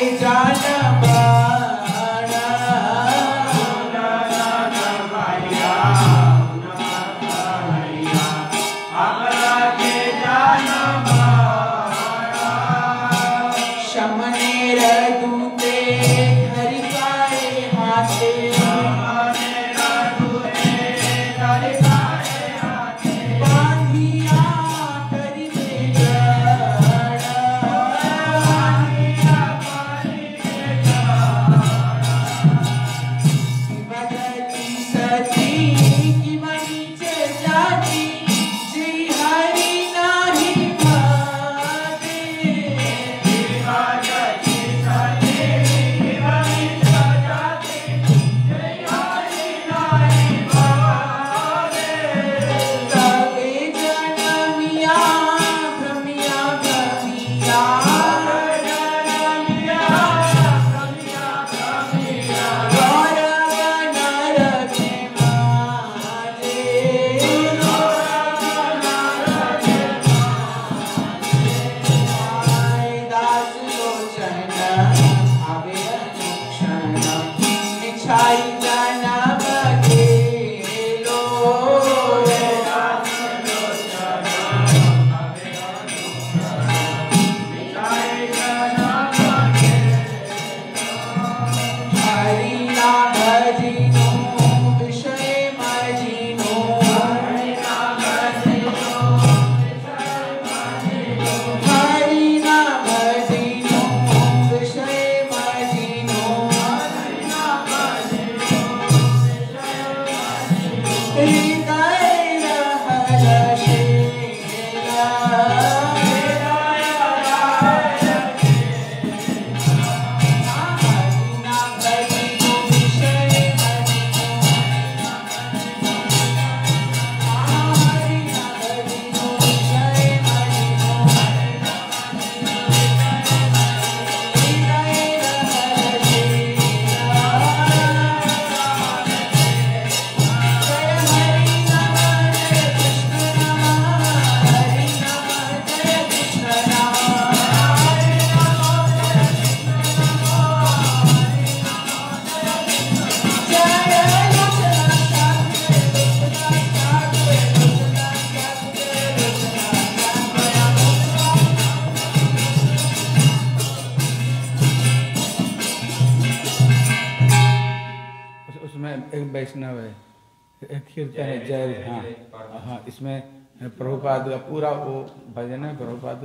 Jai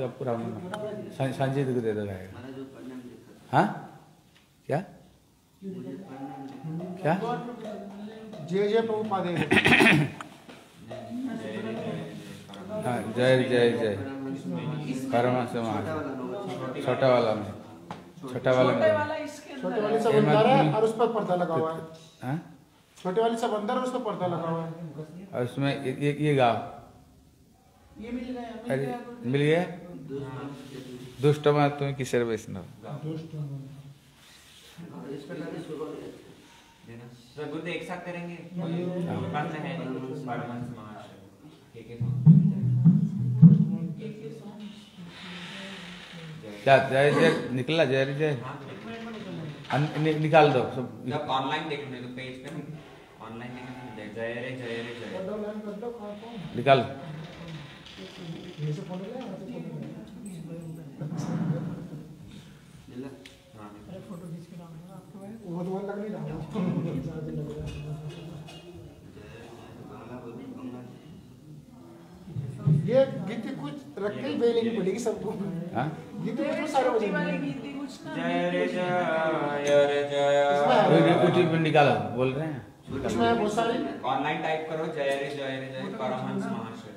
का पूरा महीना संजय को दे दो जाएगा हाँ क्या क्या जय जय प्रभुपाद जय जय जय परमहंस महाराज छोटा वाला में छोटा वाला में छोटे वाले सब अंदर है और उस पर पर्दा लगा हुआ है छोटे वाले सब अंदर है उस पर पर्दा लगा हुआ है और उसमें ये ये गाँव मिल गया दुष्ट में तुम्हें किसर वैष्णव एक साथ करेंगे क्या जय जय निकला जय जय नि, निकाल दो सब। ऑनलाइन देखेंगे तो पेज पे ऑनलाइन देखेंगे जय रे जय रे जय निकाल। वो तो लग नहीं रहा ये गीत कुछ रख के बेलिंग पड़ेगी सबको। हाँ? गीत कुछ सारे हो छोटी जाएँगे गीत कुछ ना। जय रे जय रे जय। यूट्यूब पे निकालो बोल रहे हैं? इसमें बहुत सारे। ऑनलाइन टाइप करो जय रे जय रे जय परमहंस महाशय।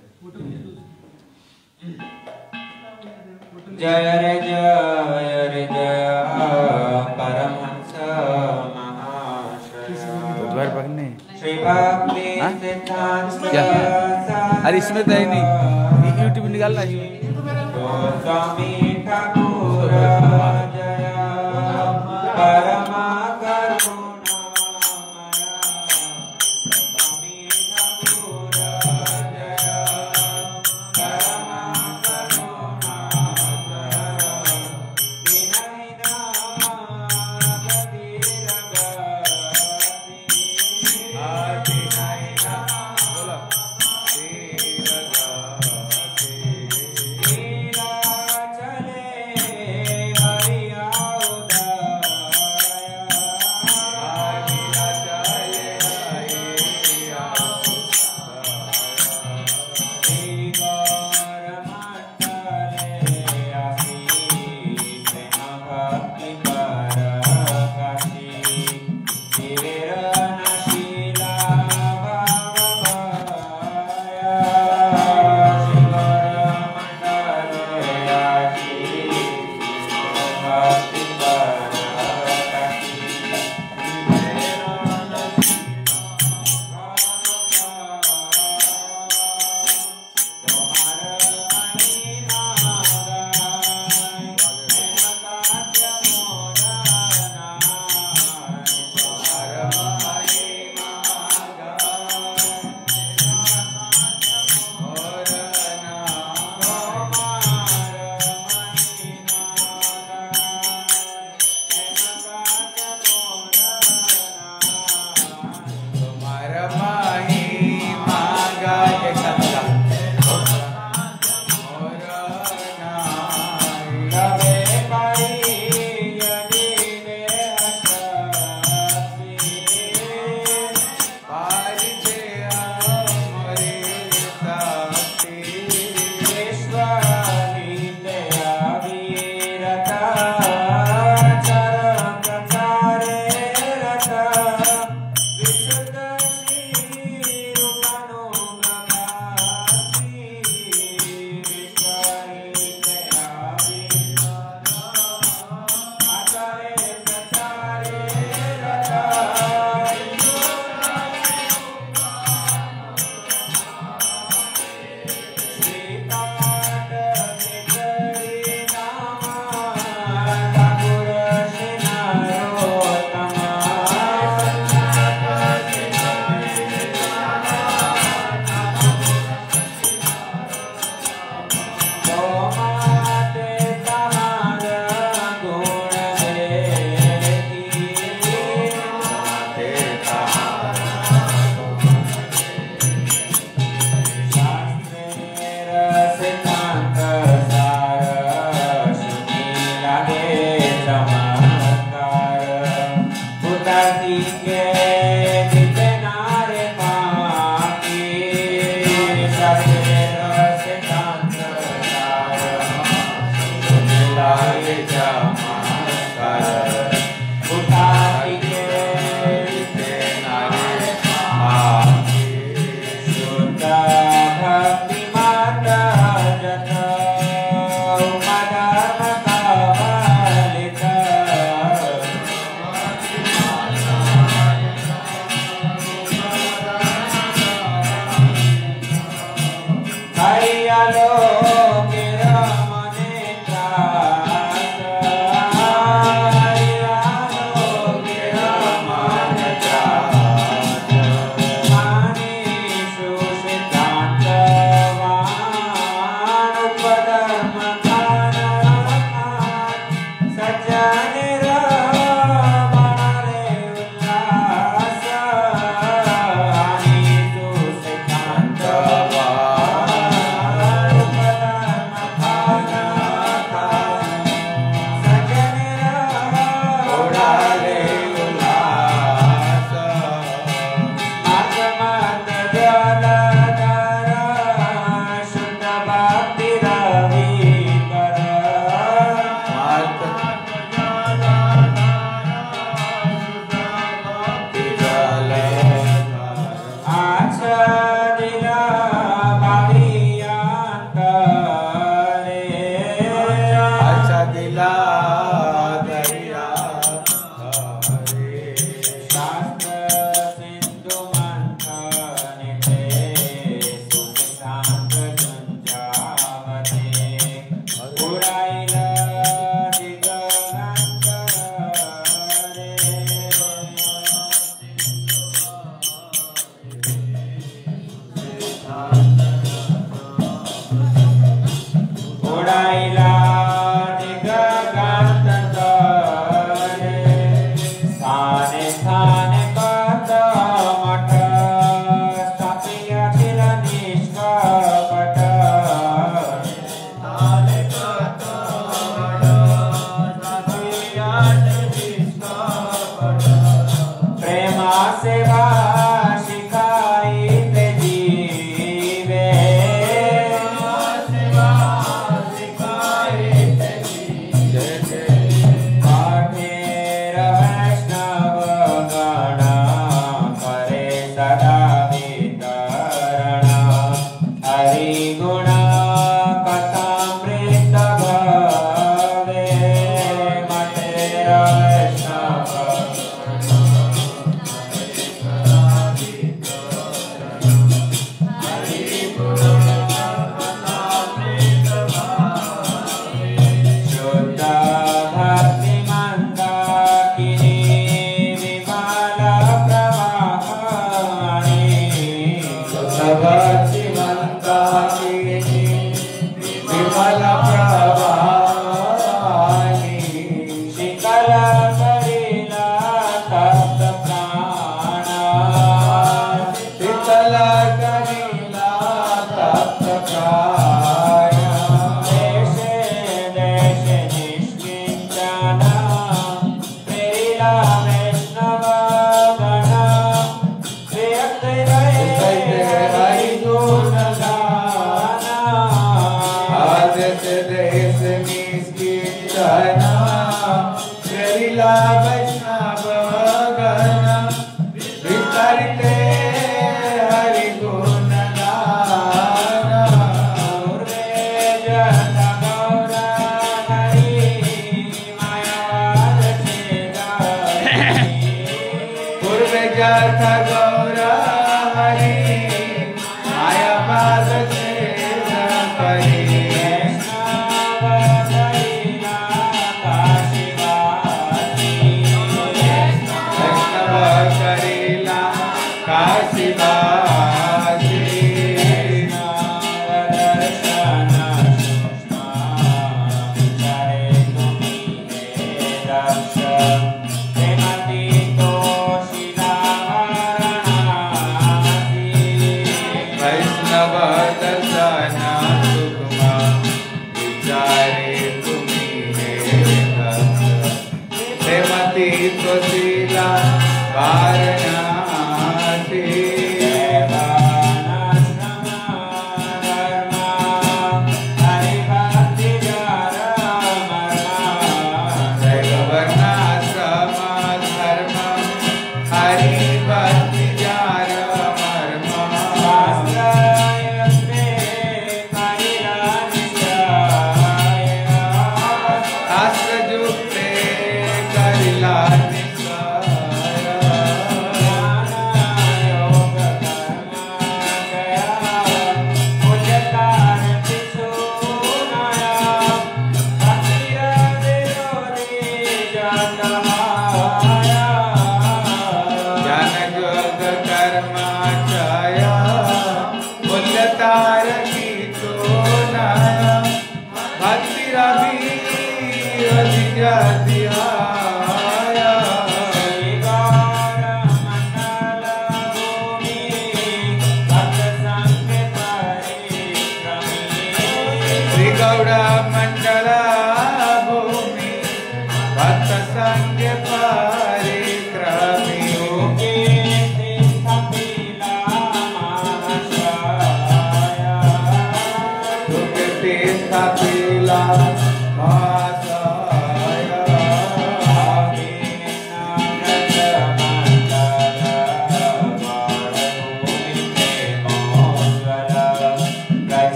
क्या? अरे इसमें तो है नहीं। यूट्यूब निकालना है।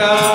Então.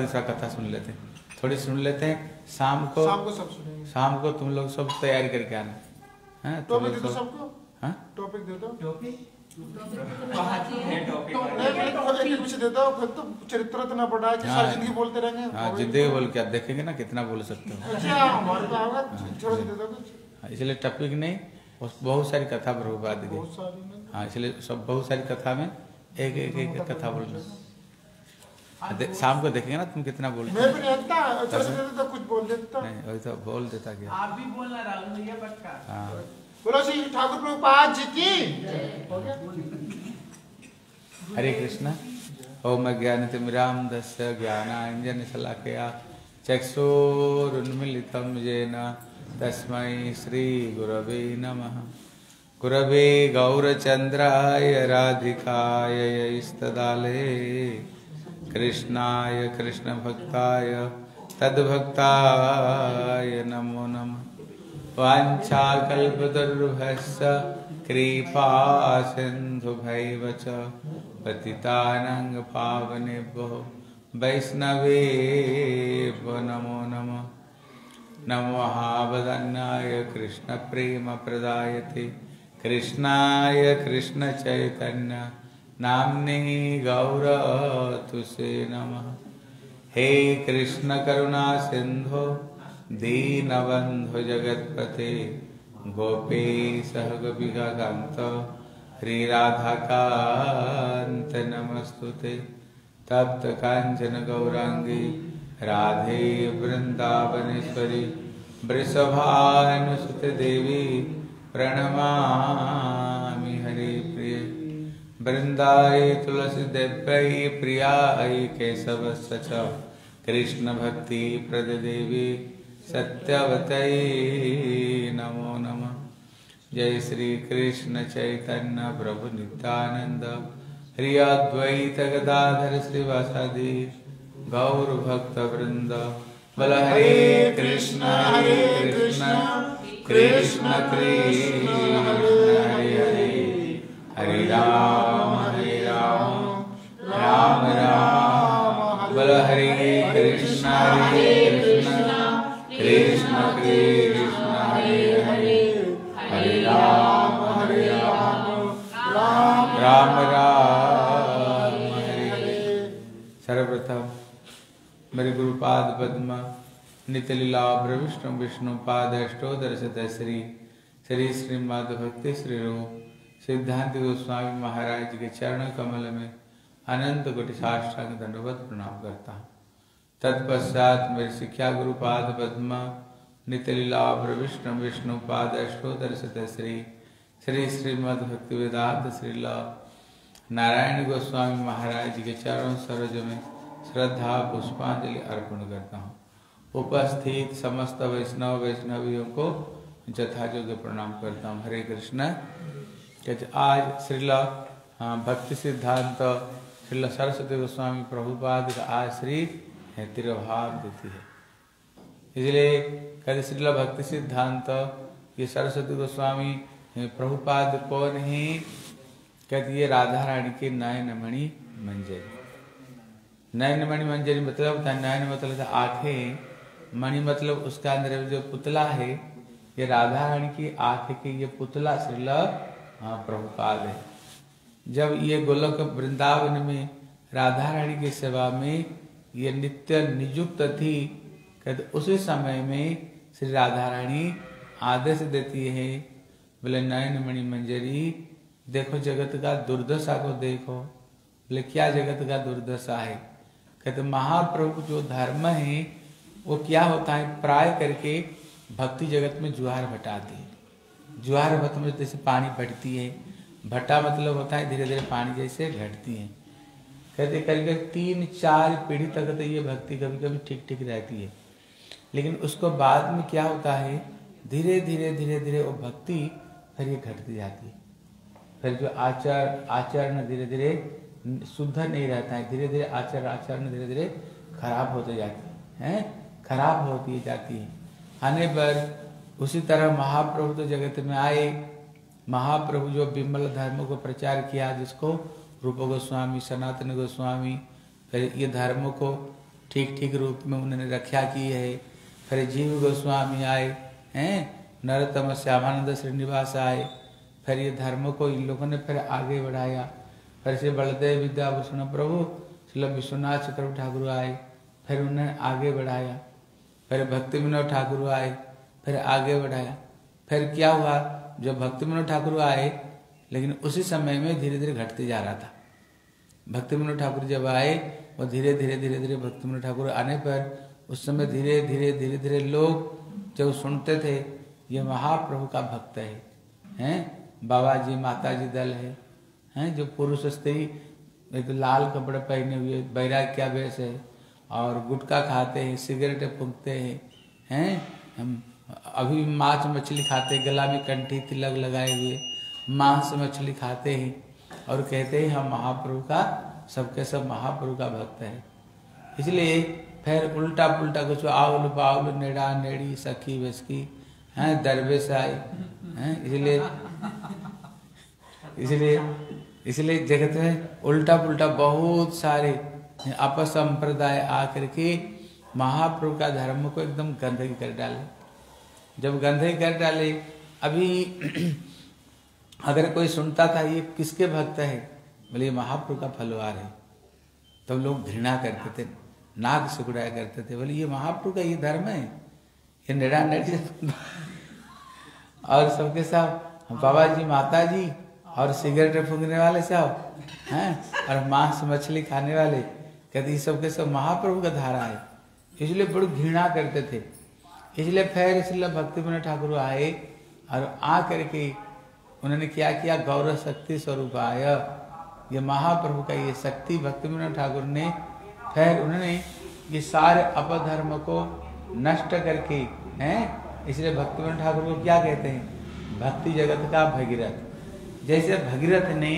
है दूसरा कथा सुन लेते हैं। थोड़ी सुन लेते हैं शाम को शाम को सब सुनेंगे। शाम को तुम लोग सब तैयारी करके आना। हाँ तुम टॉपिक दे दो सब सबको? हाँ? टॉपिक दे दो। है। टॉपिक तो तो एक एक कुछ दे दो फिर तो चरित्र तो ना पड़ा कि हाँ। सारी ज़िंदगी बोलते रहेंगे। हाँ जिद्दी बोल के आप देखेंगे ना कितना बोल सकते हो। अच्छा हाँ, इसलिए टॉपिक नहीं बहुत सारी कथा प्रभुपाद की बहुत सारी हाँ इसलिए सब बहुत सारी कथा में एक एक एक कथा बोलना हाँ, शाम को देखेंगे ना तुम कितना बोल मैं भी नहीं आता थोड़ा सा तो कुछ बोल देता। नहीं वही तो बोल देता क्या? आप भी बोलना राहुल भैया पक्का हाँ। बोलो श्री ठाकुर प्रभुपाद जी की। हो गया हरे कृष्ण। ओम ज्ञानतिमिराम दस्य ज्ञानाञ्जन शलाकया चक्षुरुन्मिलितं येन तस्मै श्रीगुरवे नमः। गुरवे गौरचन्द्राय राधिकाय यैस्तदाले कृष्णाय कृष्णभक्ताय तद्भक्ताय नमो नमः। वाञ्छाकल्पतरुभस्य कृपा सिन्धुभैव च पतितानां पावनेभ्यो वैष्णवेभ्यो नमो नमः। नमो महावदन्नाय कृष्णप्रेमप्रदायते। कृष्णाय कृष्णचैतन्य। नाम्ने गौरतुसे नमः। हे कृष्ण करुणा सिंधु दीनबंधु जगतपते गोपेश गोपिकांत श्री राधाकांत नमस्तुते। तप्त कांचन गौरांगी राधे वृंदावनेश्वरी वृषभानुसुत देवी प्रणमामि। हरि प्रिय वृंदाय तुलसी देव्यै प्रियाय केशवस्य च। कृष्ण भक्ति प्रद देवी नमो नमः। जय श्री कृष्ण चैतन्य प्रभु नित्यानंद श्री अद्वैत गदाधर श्रीवासादि गौर भक्त वृंद बल हरे कृष्ण हरे कृष्ण। कृष्ण कृष्ण हरे राम हरे राम राम राम। बल, हरे कृष्ण हरे कृष्ण। कृष्ण कृष्ण, हरे हरे। हरे राम हरे राम। राम राम राम हरे। सर्वप्रथम मेरे गुरुपाद पद्म नित्य लीला विष्णु विष्णु पाद अष्टोदर्शत श्री श्री श्रीमद भक्ति श्री रूप सिद्धांत गोस्वामी महाराज के चरण कमल में अनंत कोटि साष्टांग दंडवत प्रणाम करता हूँ। तत्पश्चात मेरे शिक्षा गुरुपाद पद्म नित्य लीला विष्णु विष्णु पाद अष्टोदर शत श्री श्री श्रीमद भक्ति वेदांत श्रीला नारायण गोस्वामी महाराज के चरण सरोज में श्रद्धा, पुष्पांजलि अर्पण करता हूँ। उपस्थित समस्त वैष्णव वैष्णवियों को यथायोग्य प्रणाम करता हूँ। हरे कृष्ण। कहते आज श्रील भक्ति सिद्धांत श्रील सरस्वती गोस्वामी प्रभुपाद का आज श्री तिरभाव देती है। इसलिए कहते श्रील भक्ति सिद्धांत, ये सरस्वती गोस्वामी प्रभुपाद कौन है कहती ये राधा रानी के नयन मणि मंजरी। नयन मणि मंजरी मतलब नयन मतलब है आँखें, मणि मतलब उसका अंदर जो पुतला है, ये राधा रानी की आँख के ये पुतला श्रील हाँ प्रभुपाद है। जब ये गोलक वृंदावन में राधा रानी की सेवा में ये नित्य नियुक्त थी कहते उसी समय में श्री राधा रानी आदेश देती है, बोले नयन मणि मंजरी, देखो जगत का दुर्दशा को देखो। बोले, क्या जगत का दुर्दशा है? कहते महाप्रभु जो धर्म है, वो क्या होता है? प्राय करके भक्ति जगत में जुआर भटाती है जुआर भट में जैसे पानी भटती है, भट्टा मतलब होता है धीरे धीरे पानी जैसे घटती है। कहते करीब तीन चार पीढ़ी तक तो ये भक्ति कभी कभी ठीक ठीक रहती है। लेकिन उसको बाद में क्या होता है, धीरे धीरे धीरे धीरे वो भक्ति फिर ये घटती जाती है। फिर जो आचार, आचरण धीरे धीरे शुद्ध नहीं रहता है धीरे धीरे आचरण आचरण धीरे धीरे खराब होते जाती है? खराब होती जाती है। आने पर उसी तरह महाप्रभु तो जगत में आए। महाप्रभु जो बिमल धर्म को प्रचार किया, जिसको रूप गोस्वामी, सनातन गोस्वामी, फिर ये धर्म को ठीक ठीक रूप में उन्होंने रक्षा की है। फिर जीव गोस्वामी आए, हैं? नरोत्तम श्यामानंद श्रीनिवास आए। फिर ये धर्म को इन लोगों ने फिर आगे बढ़ाया। फिर से बलदेव विद्याभूषण प्रभु, श्री विश्वनाथ चक्र ठाकुर आए, फिर उन्हें आगे बढ़ाया। फिर भक्ति विनोद ठाकुर आए फिर आगे बढ़ाया। फिर क्या हुआ? जब भक्ति विनोद ठाकुर आए, लेकिन उसी समय में धीरे धीरे घटते जा रहा था। भक्ति विनोद ठाकुर जब आए, वो धीरे धीरे धीरे धीरे भक्ति विनोद ठाकुर आने पर उस समय धीरे धीरे धीरे धीरे लोग जब सुनते थे, ये महाप्रभु का भक्त है, हैं? बाबा जी माता जी दल है, हैं? जो पुरुष स्त्री, एक तो लाल कपड़े पहने हुए बैराग क्या वेश है, और गुटखा खाते हैं, सिगरेट फूकते हैं हैं? हम अभी माछ मछली खाते गला में कंठी तिलक लगाए हुए, मांस मछली खाते हैं और कहते हैं, हम महाप्रभु का, सबके सब महाप्रभु का भक्त है। इसलिए फिर उल्टा पुल्टा कुछ आउल बाउल नेड़ा नेड़ी, सखी वेसकी हैं, दरवेश आए हैं, इसलिए इसलिए इसलिए जगत में उल्टा पुल्टा बहुत सारे आपस संप्रदाय आकर के महाप्रभु का धर्म को एकदम गंदगी कर डाले। जब गंधे कर डाले, अभी अगर कोई सुनता था, ये किसके भक्त है? बोले, ये महाप्रभु का फलवार है। तब तो लोग घृणा करते थे, नाग सुगड़ाया करते थे। बोले, ये महाप्रभु का ये धर्म है? ये निरा और सबके साथ, बाबा जी, माता जी और सिगरेट फूकने वाले साहब हैं? और मांस मछली खाने वाले? कहते सब के सब महाप्रभु का धारा है। इसलिए बड़ी घृणा करते थे। इसलिए फिर इसलिए भक्ति विनोद ठाकुर आए और आ करके उन्होंने क्या किया? गौरव शक्ति स्वरूप आया। ये महाप्रभु का ये शक्ति भक्ति विनोद ठाकुर ने फिर उन्होंने ये सारे अपधर्म को नष्ट करके, हैं? इसलिए भक्ति विनोद ठाकुर को क्या कहते हैं? भक्ति जगत का भगीरथ। जैसे भगीरथ ने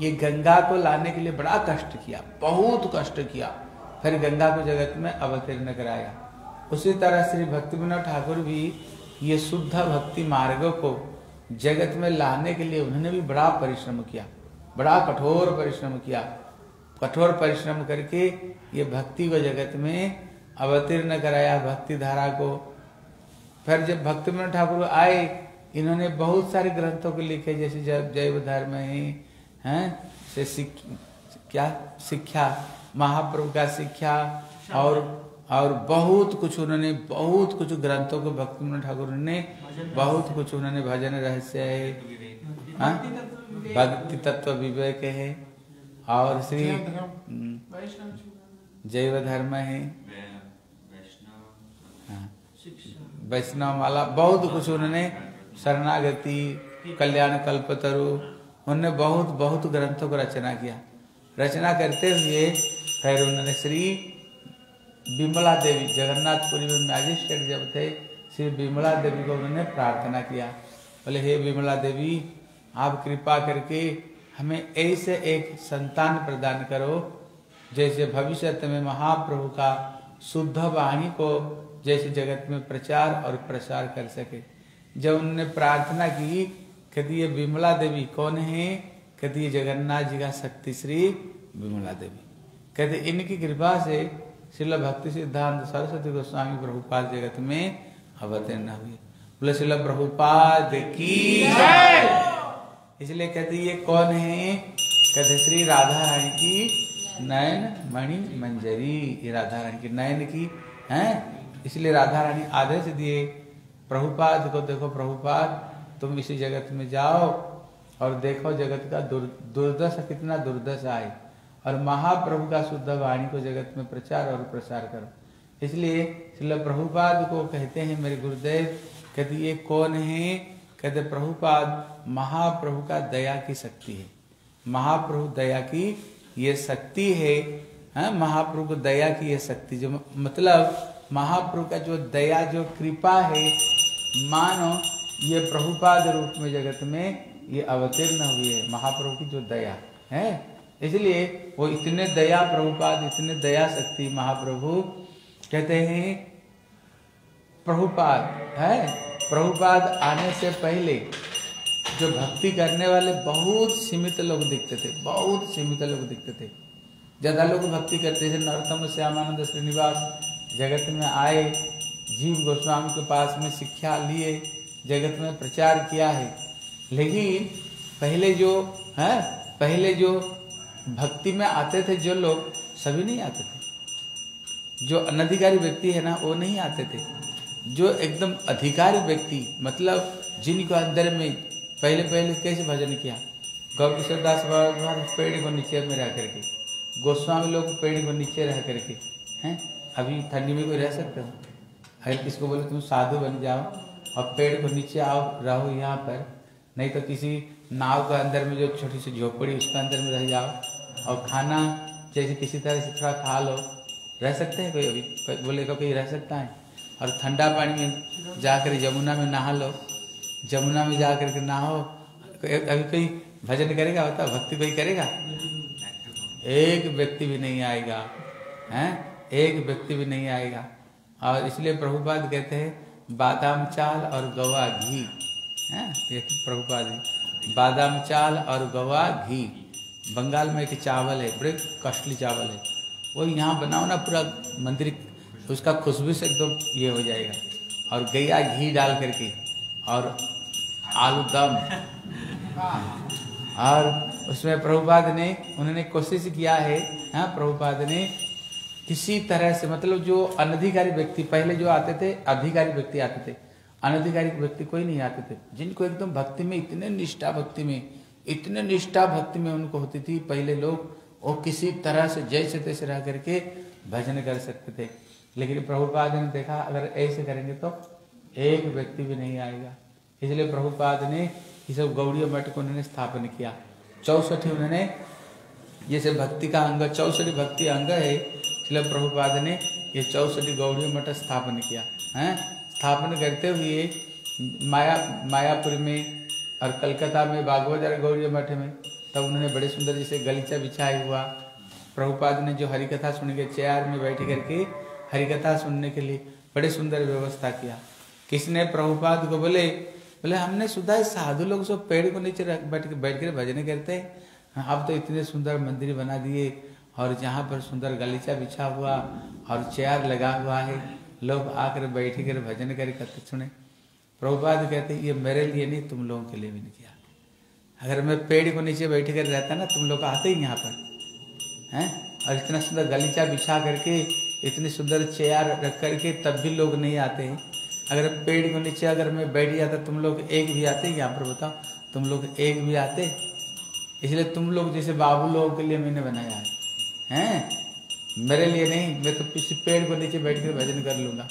ये गंगा को लाने के लिए बड़ा कष्ट किया, बहुत कष्ट किया, फिर गंगा को जगत में अवतीर्ण कराया। उसी तरह श्री भक्ति विनोद ठाकुर भी ये शुद्ध भक्ति मार्ग को जगत में लाने के लिए उन्होंने भी बड़ा परिश्रम किया बड़ा कठोर परिश्रम किया। कठोर परिश्रम करके ये भक्ति को जगत में अवतीर्ण कराया भक्ति धारा को। फिर जब भक्ति विनोद ठाकुर आए इन्होंने बहुत सारे ग्रंथों को लिखे जैसे जैव धर्म है हैं से सिख क्या? शिक्षा महाप्रभु का शिक्षा और और बहुत कुछ उन्होंने बहुत कुछ ग्रंथों को भक्ति ठाकुर ने बहुत कुछ उन्होंने भजन रहस्य है हाँ? भक्ति तत्व विवेक है और श्री हम्म, जैव धर्म है हाँ। वैष्णव माला बहुत कुछ उन्होंने शरणागति कल्याण कल्पतरु उन्होंने बहुत बहुत ग्रंथों को रचना किया रचना करते हुए फिर उन्होंने श्री विमला देवी जगन्नाथपुरी में मैजिस्ट्रेट जब थे, श्री विमला देवी को उन्होंने प्रार्थना किया। बोले, हे विमला देवी, आप कृपा करके हमें ऐसे एक संतान प्रदान करो, जैसे भविष्य में महाप्रभु का शुद्ध वाणी को जैसे जगत में प्रचार और प्रसार कर सके। जब उन्होंने प्रार्थना की, कहती, ये विमला देवी कौन है? कहती, ये जगन्नाथ जी का शक्ति श्री विमला देवी। कहते, इनकी कृपा से शिल भक्ति सिद्धांत सरस्वती गोस्वामी प्रभुपाद जगत में अवतीर्ण हुए बोले शिल प्रभुपाद की इसलिए कहते ये कौन है कहते श्री राधा रानी की नयन मणि मंजरी ये राधा रानी की नयन की है इसलिए राधा रानी आदेश दिए प्रभुपाद को देखो प्रभुपाद तुम इसी जगत में जाओ और देखो जगत का दुर्दशा कितना दुर्दशा है और महाप्रभु का शुद्ध वाणी को जगत में प्रचार और प्रसार करो। इसलिए श्रील प्रभुपाद को कहते हैं, मेरे गुरुदेव, कहते ये कौन है? कहते प्रभुपाद, महाप्रभु का दया की शक्ति है। महाप्रभु दया की ये शक्ति है हाँ महाप्रभु को दया की ये शक्ति जो मतलब महाप्रभु का जो दया, जो कृपा है, मानो ये प्रभुपाद रूप में जगत में ये अवतीर्ण हुई है, महाप्रभु की जो दया है। इसलिए वो इतने दया प्रभुपाद, इतने दया शक्ति महाप्रभु कहते हैं, प्रभुपाद, है? प्रभुपाद आने से पहले जो भक्ति करने वाले बहुत सीमित लोग दिखते थे, बहुत सीमित लोग दिखते थे। ज़्यादा लोग भक्ति करते थे, नरोत्तम श्यामानंद श्रीनिवास जगत में आए, जीव गोस्वामी के पास में शिक्षा लिए, जगत में प्रचार किया है। लेकिन पहले जो, है? पहले जो भक्ति में आते थे जो लोग, सभी नहीं आते थे। जो अनधिकारी व्यक्ति है ना, वो नहीं आते थे। जो एकदम अधिकारी व्यक्ति मतलब जिनको अंदर में पहले पहले कैसे भजन किया? गौकिशोर दास पेड़ को नीचे में रह करके, गोस्वामी लोग पेड़ को नीचे रह करके, हैं? अभी ठंडी में कोई रह सकते हो? अगर किसको बोले, तुम साधु बन जाओ और पेड़ को नीचे आओ, रहो यहाँ पर, नहीं तो किसी नाव के अंदर में जो छोटी सी झोपड़ी, उसके अंदर में रह जाओ। और खाना जैसे किसी तरह से थोड़ा खा लो। रह सकते हैं कोई अभी? बोले को कोई रह सकता है? और ठंडा पानी में जाकर यमुना में नहा लो। जमुना में जा करके नहाओ। अभी कोई भजन करेगा? होता भक्ति कोई करेगा? एक व्यक्ति भी नहीं आएगा, हैं? एक व्यक्ति भी नहीं आएगा। और इसलिए प्रभुपाद कहते हैं, बादाम चाल और गवा घी। है? प्रभुपाद बादाम चाल और गवा घी। बंगाल में एक चावल है, बड़े कॉस्टली चावल है। वो यहाँ बनाओ ना पूरा मंदिर उसका खुशबू से एकदम ये हो जाएगा। और गैया घी डाल करके, और आलू दम। और उसमें प्रभुपाद ने, उन्होंने कोशिश किया है हाँ प्रभुपाद ने किसी तरह से मतलब जो अनधिकारी व्यक्ति, पहले जो आते थे, अधिकारी व्यक्ति आते थे। अनधिकारी व्यक्ति कोई नहीं आते थे। जिनको एकदम भक्ति में, इतने निष्ठा भक्ति में इतने निष्ठा भक्ति में उनको होती थी, पहले लोग वो किसी तरह से जैसे तैसे रह करके भजन कर सकते थे। लेकिन प्रभुपाद ने देखा, अगर ऐसे करेंगे तो एक व्यक्ति भी नहीं आएगा। इसलिए प्रभुपाद ने ये सब गौड़ी मठ को उन्होंने स्थापन किया। चौसठ उन्होंने जैसे भक्ति का अंग, चौसठ भक्ति अंग है। इसलिए प्रभुपाद ने ये चौसठ गौड़ी मठ स्थापन किया, है? स्थापन करते हुए माया, मायापुर में और कलकत्ता में बागवजार गौड़ी मठ में, तब उन्होंने बड़े सुंदर जैसे गलीचा बिछाया हुआ। प्रभुपाद ने जो हरिकथा सुन के चेयर में बैठ करके हरिकथा सुनने के लिए बड़े सुंदर व्यवस्था किया। किसने? प्रभुपाद को बोले बोले, हमने सुधा साधु लोग सब पेड़ को नीचे बैठ बैठ कर भजन करते हैं। अब तो इतने सुंदर मंदिर बना दिए और जहाँ पर सुंदर गलीचा बिछा हुआ और चेयर लगा हुआ है, लोग आकर बैठ कर भजन कर सुने। प्रभुपाद कहते ये मेरे लिए नहीं, तुम लोगों के लिए भी नहीं किया। अगर मैं पेड़ को नीचे बैठ कर रहता ना, तुम लोग आते ही यहाँ पर, हैं? और इतना सुंदर गलीचा बिछा करके, इतनी सुंदर चेयर रख करके तब भी लोग नहीं आते हैं। अगर पेड़ को नीचे अगर मैं बैठ जाता, तुम लोग एक भी आते? यहाँ पर बताओ, तुम लोग एक भी आते? इसलिए तुम लोग जैसे बाबू लोगों के लिए मैंने बनाया है। हैं? मेरे लिए नहीं, मैं तो किसी पेड़ को नीचे बैठ कर भजन कर लूँगा।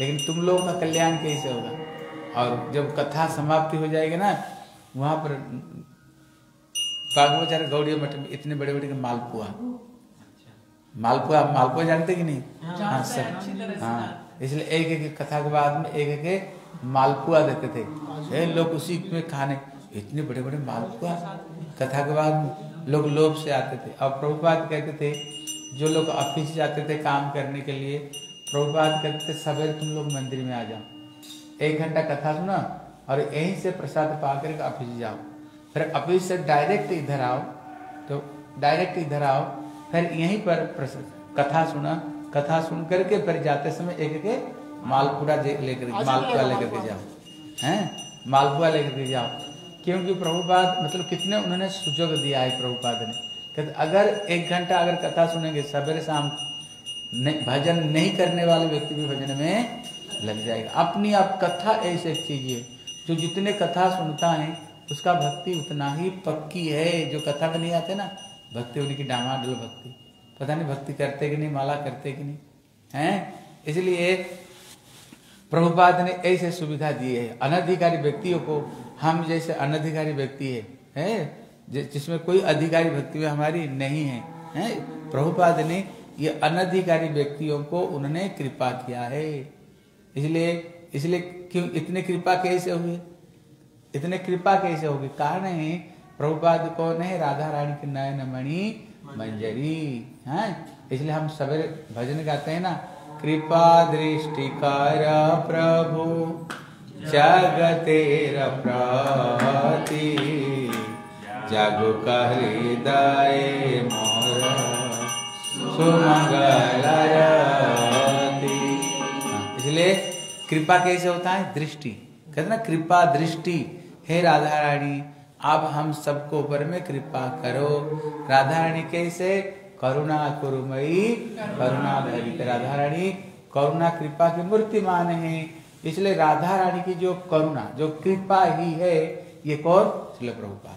लेकिन तुम लोगों का कल्याण कैसे होगा? और जब कथा समाप्ति हो जाएगी ना वहाँ पर बागवचार गौड़ी मठ में इतने बड़े बड़े मालपुआ। मालपुआ मालपुआ जानते कि नहीं? हाँ। सर। हाँ इसलिए एक एक कथा के बाद में एक एक मालपुआ देते थे। लोग उसी में खाने इतने बड़े बड़े मालपुआ। कथा के बाद में लोग लोभ से आते थे। और प्रभुपाद कहते थे जो लोग ऑफ़िस जाते थे काम करने के लिए प्रभुपाद कहते थे सवेरे तुम लोग मंदिर में आ जाओ। एक घंटा कथा सुना और यहीं से प्रसाद पा कर ऑफ़िस जाओ। फिर ऑफ़िस से डायरेक्ट इधर आओ तो डायरेक्ट इधर आओ फिर यहीं पर कथा सुना। कथा सुन करके फिर जाते समय एक एक मालपुरा लेकर मालपुआ लेकर के जाओ। हैं? मालपुआ लेकर के जाओ। क्योंकि प्रभुपाद मतलब कितने उन्होंने सुजोग दिया है प्रभुपाद ने। कहते अगर एक घंटा अगर कथा सुनेंगे सवेरे शाम भजन नहीं करने वाले व्यक्ति भी भजन में लग जाएगा। अपनी आप कथा ऐसे है जो जितने कथा सुनता है, उसका भक्ति उतना ही पक्की है। जो कथा में नहीं आते ना, भक्ति उनकी डामाडोल भक्ति। पता नहीं भक्ति करते कि नहीं, माला करते कि नहीं, हैं? इसलिए प्रभुपाद ने ऐसे सुविधा दी है। अनधिकारी व्यक्तियों को, हम जैसे अनधिकारी व्यक्ति है है? जिसमें कोई अधिकारी भक्ति में हमारी नहीं है, हैं? प्रभुपाद ने ये अनधिकारी व्यक्तियों को उन्होंने कृपा किया है। इसलिए इसलिए क्यों, इतने कृपा कैसे हुए इतने कृपा कैसे होगी? कारण है, प्रभुपाद कौन है? राधा रानी के नयन मणि मंजरी। है? इसलिए हम सवेरे भजन गाते हैं ना, कृपा दृष्टि कर प्रभु जगतेर प्रति जगु हृदय मोर, सुमंगल इसलिए कृपा कैसे होता है? दृष्टि। कहते ना, कृपा दृष्टि। हे राधा रानी आप हम सबको ऊपर में कृपा करो। राधा रानी कैसे? करुणा कुरुमयी करुणा भरी राधा रानी करुणा कृपा की मूर्तिमान है। इसलिए राधा रानी की जो करुणा, जो कृपा ही है, ये कौन? श्रील प्रभुपाद।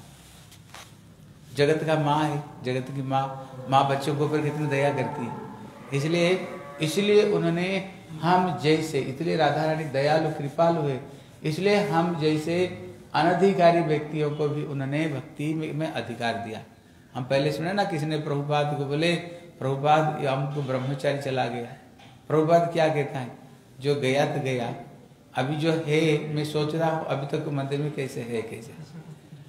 जगत का माँ है, जगत की माँ। माँ बच्चों के ऊपर कितनी दया करती है। इसलिए इसलिए उन्होंने हम जैसे इसलिए राधा रानी दयालु, कृपालु है। इसलिए हम जैसे अनधिकारी व्यक्तियों को भी उन्होंने भक्ति में अधिकार दिया। हम पहले सुने ना किसी ने प्रभुपाद को बोले, प्रभुपाद हमको ब्रह्मचारी चला गया प्रभुपाद क्या कहता है? जो गया तो गया, अभी जो है, मैं सोच रहा हूँ, अभी तक तो मंदिर में कैसे है, कैसे?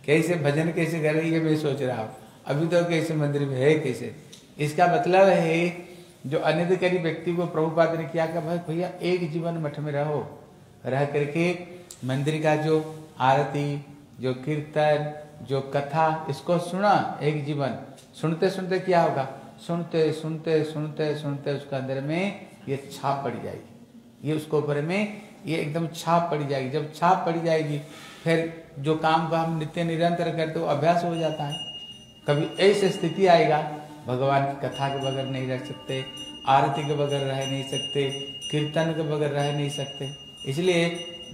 कैसे, भजन कैसे कर रही है, मैं सोच रहा हूँ। अभी तो कैसे मंदिर में है, कैसे? इसका मतलब है जो अनधिकारी व्यक्ति को प्रभुपाद ने किया कहा भाई, भैया, एक जीवन मठ में रहो। रह करके मंदिर का जो आरती, जो कीर्तन, जो कथा, इसको सुना एक जीवन। सुनते सुनते क्या होगा? सुनते सुनते सुनते सुनते उसके अंदर में ये छाप पड़ जाएगी। ये उसको ऊपर में ये एकदम छाप पड़ जाएगी। जब छाप पड़ जाएगी, फिर जो काम को हम नित्य निरंतर करते वो अभ्यास हो जाता है। कभी ऐसी स्थिति आएगा भगवान की कथा के बगैर नहीं रह सकते, आरती के बगैर रह नहीं सकते, कीर्तन के बगैर रह नहीं सकते। इसलिए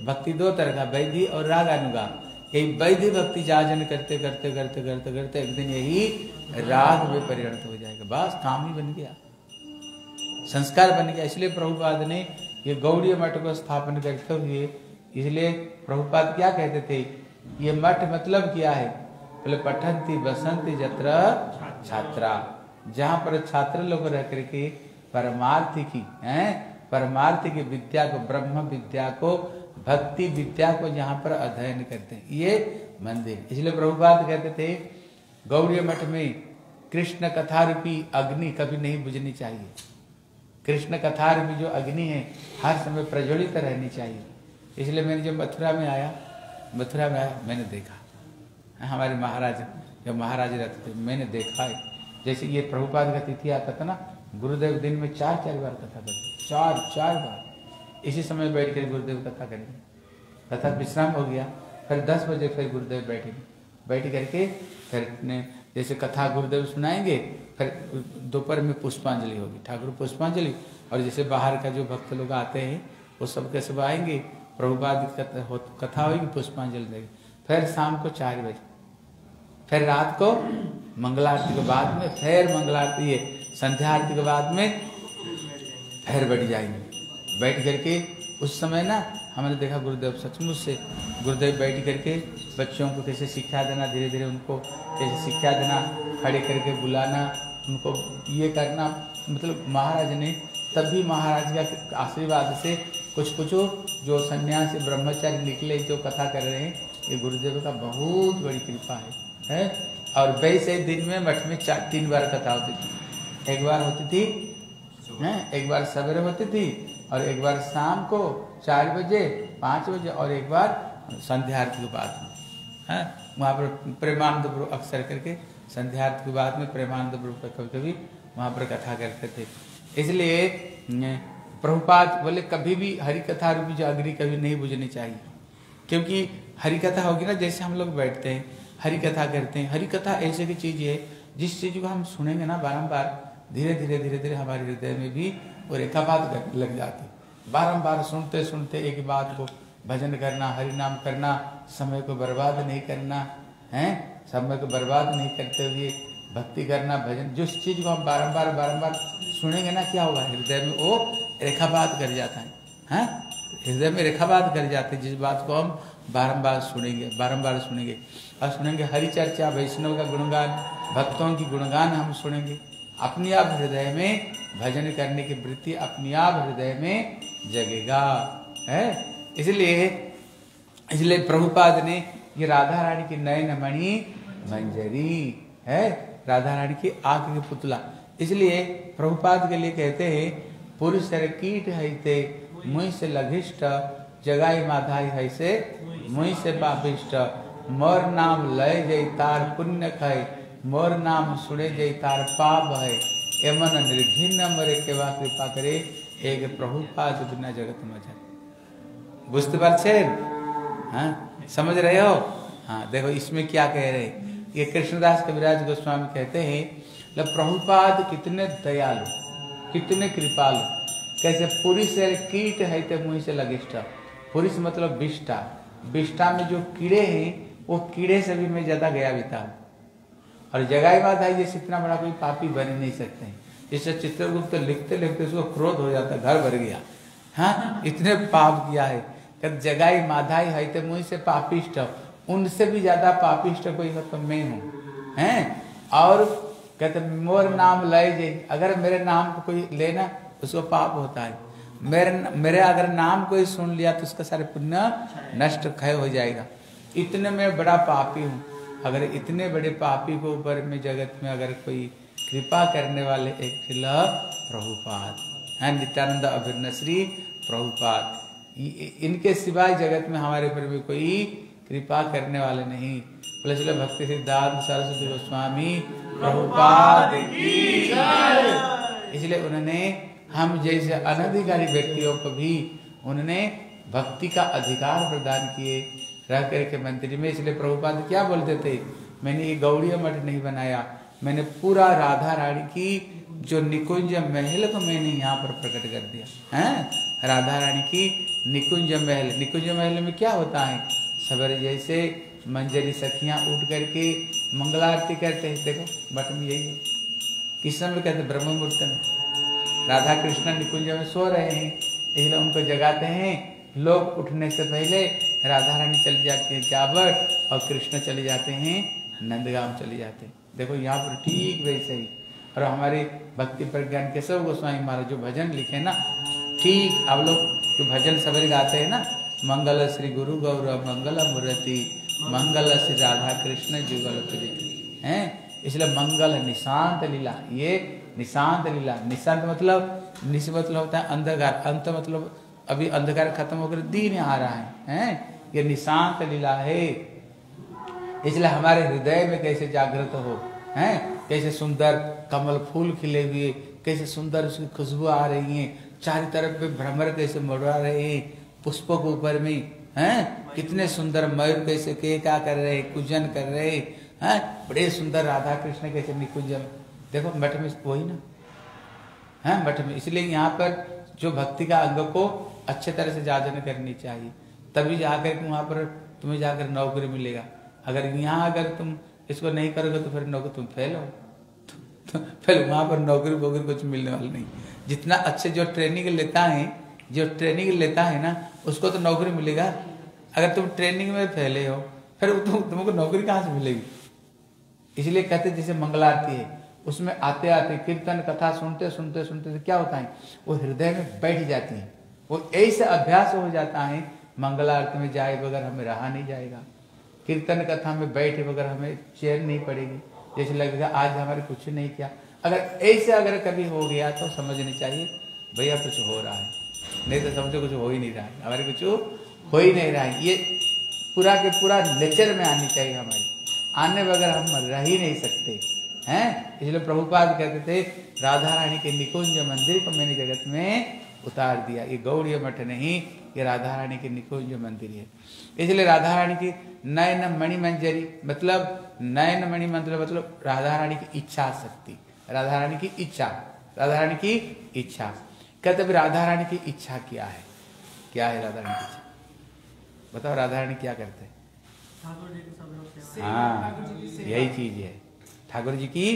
भक्ति दो तरह का, वैधि और राग अनुगा यही वैधि भक्ति जाजन करते करते करते करते करते एक दिन यही राग में परिणत हो जाएगा। बस काम ही बन गया। संस्कार बन गया। इसलिए प्रभुपाद ने ये गौड़ी मठ को स्थापन करते हुए, इसलिए प्रभुपाद क्या कहते थे? ये मठ मतलब क्या है? बोले पठंती बसंती जत्र छात्रा। जहाँ पर छात्र लोग रह करके परमार्थ की, है? परमार्थ की विद्या को, ब्रह्म विद्या को, भक्ति विद्या को जहाँ पर अध्ययन करते हैं। ये मंदिर। इसलिए प्रभुपाद कहते थे, गौरी मठ में कृष्ण कथा रूपी अग्नि कभी नहीं बुझनी चाहिए। कृष्ण कथा रूपी जो अग्नि है, हर समय प्रज्वलित रहनी चाहिए। इसलिए मैंने जब मथुरा में आया, मथुरा में आया, मैंने देखा। हमारे महाराज जब महाराज रहते थे, मैंने देखा है जैसे ये प्रभुपाद का तिथि आता था ना, गुरुदेव दिन में चार चार बार कथा करते चार चार बार। इसी समय बैठ कर गुरुदेव कथा करेंगे। कथा विश्राम हो गया, फिर दस बजे फिर गुरुदेव बैठेंगे। बैठ करके फिर जैसे कथा गुरुदेव सुनाएँगे, फिर दोपहर में पुष्पांजलि होगी। ठाकुर पुष्पांजलि, और जैसे बाहर का जो भक्त लोग आते हैं, वो सब के सब आएँगे, प्रभुपाद कथा होगी, पुष्पांजलि देगी। फिर शाम को चार बजे, फिर रात को मंगला आरती के बाद में, फिर मंगला आरती है संध्या आरती के बाद में फिर बैठ जाएँगे। बैठ करके उस समय ना, हमने देखा गुरुदेव सचमुच से, गुरुदेव बैठ करके बच्चों को कैसे शिक्षा देना धीरे धीरे उनको कैसे शिक्षा देना, खड़े करके बुलाना, उनको ये करना मतलब महाराज ने, तब भी महाराज का आशीर्वाद से कुछ कुछ जो सन्यासी, ब्रह्मचारी निकले, जो कथा कर रहे हैं, ये गुरुदेव का बहुत बड़ी कृपा है है? और वैसे दिन में मठ में चार तीन बार कथा होती थी। एक बार होती थी है एक बार सवेरे होती थी और एक बार शाम को चार बजे पाँच बजे और एक बार संध्यार्थी के बाद में है। वहाँ पर प्रेमानंद अक्सर करके संध्यार्थी के बाद में प्रेमानंद कभी कभी वहाँ पर कथा करते थे। इसलिए प्रभुपाद बोले कभी भी हरि कथा रूपी जो अग्नि कभी नहीं बुझनी चाहिए। क्योंकि हरि कथा होगी ना जैसे हम लोग बैठते हैं हरि कथा करते हैं। हरि कथा ऐसे की चीज़ है, जिस चीज़ को हम सुनेंगे ना बारम्बार धीरे धीरे धीरे धीरे हमारे हृदय में भी वो रेखापात लग जाती बारम्बार सुनते सुनते एक बात को, भजन करना हरि नाम करना, समय को बर्बाद नहीं करना, है? समय को बर्बाद नहीं करते हुए भक्ति करना, भजन, जिस चीज़ को हम बारंबार बारंबार सुनेंगे ना, क्या होगा? हृदय में वो रेखापात कर जाता है। हैं? हृदय में रेखापात कर जाते हैं, जिस बात को हम बारंबार सुनेंगे बारंबार सुनेंगे। और सुनेंगे हरि चर्चा, वैष्णव का गुणगान, भक्तों की गुणगान हम सुनेंगे। अपने आप हृदय में भजन करने की वृत्ति अपने आप हृदय में जगेगा, है? इसलिए इसलिए प्रभुपाद ने ये राधा रानी की नयन मणि मंजरी, है? राधा रानी की आँख के पुतला। इसलिए प्रभुपाद के लिए कहते हैं, पुरुष कीट है ते मुई से लघिष्ठ जगाई माधाई है से मुई से पापिष्ट। मोर नाम लय जय तार पुण्य खाय, मोर नाम सुने जय तार पाप है एमन निर्घिन मरे केवा कृपा करे, एक प्रभुपाद बिना जगत मज़ा। बुझते पारছেন हाँ? समझ रहे हो? हाँ देखो, इसमें क्या कह रहे ये कृष्णदास कविराज गोस्वामी कहते हैं, ल प्रभुपाद, कितने दयालु, कितने कृपालु। कैसे पूरी से कीट है तो मुँह से लगिष्ठ पूरी से मतलब विष्टा विष्टा में जो कीड़े हैं वो कीड़े से भी मैं ज़्यादा गया बीता और जगाई बात है जैसे इतना बड़ा कोई पापी बन ही नहीं सकते। इससे चित्रगुप्त लिखते लिखते उसको क्रोध हो जाता, घर भर गया। हाँ इतने पाप किया है। कहते जगाई माधाई है तो मुझ से पापिष्ट उनसे भी ज़्यादा पापिष्ट कोई तो मैं हूँ। हैं? और कहते, मोर नाम लय जे। अगर मेरे नाम को कोई लेना उसको पाप होता है। मेरे मेरे अगर नाम कोई सुन लिया तो उसका सारे पुण्य नष्ट क्षय हो जाएगा। इतने में बड़ा पापी हूँ। अगर इतने बड़े पापी को ऊपर में जगत में अगर कोई कृपा करने वाले एक प्रभुपाद है नित्यानंद अभिन्न श्री प्रभुपाद इनके सिवाय जगत में हमारे ऊपर भी कोई कृपा करने वाले नहीं। चलो, भक्ति सिद्धांत, सरस्वती गोस्वामी, प्रभुपाद इसलिए उन्होंने, हम जैसे अनधिकारी व्यक्तियों को भी उन्होंने भक्ति का अधिकार प्रदान किए। रह करके मंत्री में, इसलिए प्रभुपाद क्या बोलते थे? मैंने ये गौड़िया मठ नहीं बनाया। मैंने पूरा राधा रानी की जो निकुंज महल को मैंने यहाँ पर प्रकट कर दिया। है? राधा रानी की निकुंज महल। निकुंज महल में क्या होता है? सवेरे जैसे मंजरी सखियाँ उठ करके मंगला आरती करते हैं। देखो बट में यही है। किस समय कहते ब्रह्म मुहूर्त में। राधा कृष्ण निकुंज में सो रहे हैं। इसलिए उनको जगाते हैं। लोग उठने से पहले राधा रानी चली जाती है जावट और कृष्ण चले जाते हैं, नंदगाम चले जाते हैं। देखो यहाँ पर ठीक वैसे ही। और हमारे भक्ति प्रज्ञान केशव गोस्वामी महाराज जो भजन लिखे ना, ठीक आप लोग जो भजन सवेरे गाते हैं ना, मंगल श्री गुरु गौरव मंगल मूर्ति, मंगल श्री राधा कृष्ण जुगल है? इसलिए मंगल निशांत लीला, ये निशांत लीला। निशांत मतलब निश मतलब होता है अंधकार, अंत मतलब अभी अंधकार खत्म होकर दिन आ रहा है, हैं? ये निशांत लीला है। इसलिए हमारे हृदय में कैसे जागृत हो, हैं? कैसे सुंदर कमल फूल खिले हुए, कैसे सुंदर उसकी खुशबू आ रही है, चारों तरफ़ पे भ्रमर कैसे मड़वा रहे हैं, पुष्पों के ऊपर में, हैं? कितने सुंदर मयूर कैसे के क्या कर रहे हैं, कुजन कर रहे हैं बड़े सुंदर राधा कृष्ण कैसे निकुंजन। देखो, मठ में वही ना, है? मठ में। इसलिए यहाँ पर जो भक्ति का अंग को अच्छे तरह से जाजन करनी चाहिए। तभी जाकर वहाँ पर तुम्हें जाकर नौकरी मिलेगा। अगर यहाँ अगर तुम इसको नहीं करोगे तो फिर नौकरी तुम फेल हो। तो फिर वहाँ पर नौकरी वोकरी कुछ मिलने वाला नहीं। जितना अच्छे जो ट्रेनिंग लेता है, जो ट्रेनिंग लेता है ना, उसको तो नौकरी मिलेगा। अगर तुम ट्रेनिंग में फैले हो, फिर तुम, तुमको नौकरी कहाँ से मिलेगी? इसलिए कहते जैसे मंगलारती है, उसमें आते आते कीर्तन, कथा सुनते सुनते सुनते क्या होता है? वो हृदय में बैठ जाती है। वो ऐसे अभ्यास हो जाता है मंगलारती में जाए बगैर हमें रहा नहीं जाएगा। कीर्तन कथा में बैठे बगैर हमें चेयर नहीं पड़ेगी। जैसे लगेगा आज हमारे कुछ नहीं किया। अगर ऐसे अगर कभी हो गया तो समझनी चाहिए, भैया कुछ हो रहा है। नहीं तो समझो कुछ हो ही नहीं रहा है। हमारे कुछ हो ही नहीं रहा है। ये पूरा के पूरा नेचर में आनी चाहिए हमारी। आने बगैर हम रह ही नहीं सकते। हैं? इसलिए प्रभुपाद कहते थे, राधा रानी के निकुंज मंदिर को मैंने जगत में उतार दिया। ये गौड़ी मठ नहीं, ये राधा रानी के निकुंज मंदिर है। इसलिए राधा रानी की नयन मणि मंजरी मतलब नयन मणि मंत्र मतलब राधा रानी की इच्छा शक्ति राधा रानी की इच्छा राधा रानी की इच्छा। कहते राधा रानी की इच्छा क्या है? क्या है राधा रानी की इच्छा? बताओ राधा रानी क्या करते सेवा हाँ यही चीज़ है। ठाकुर जी की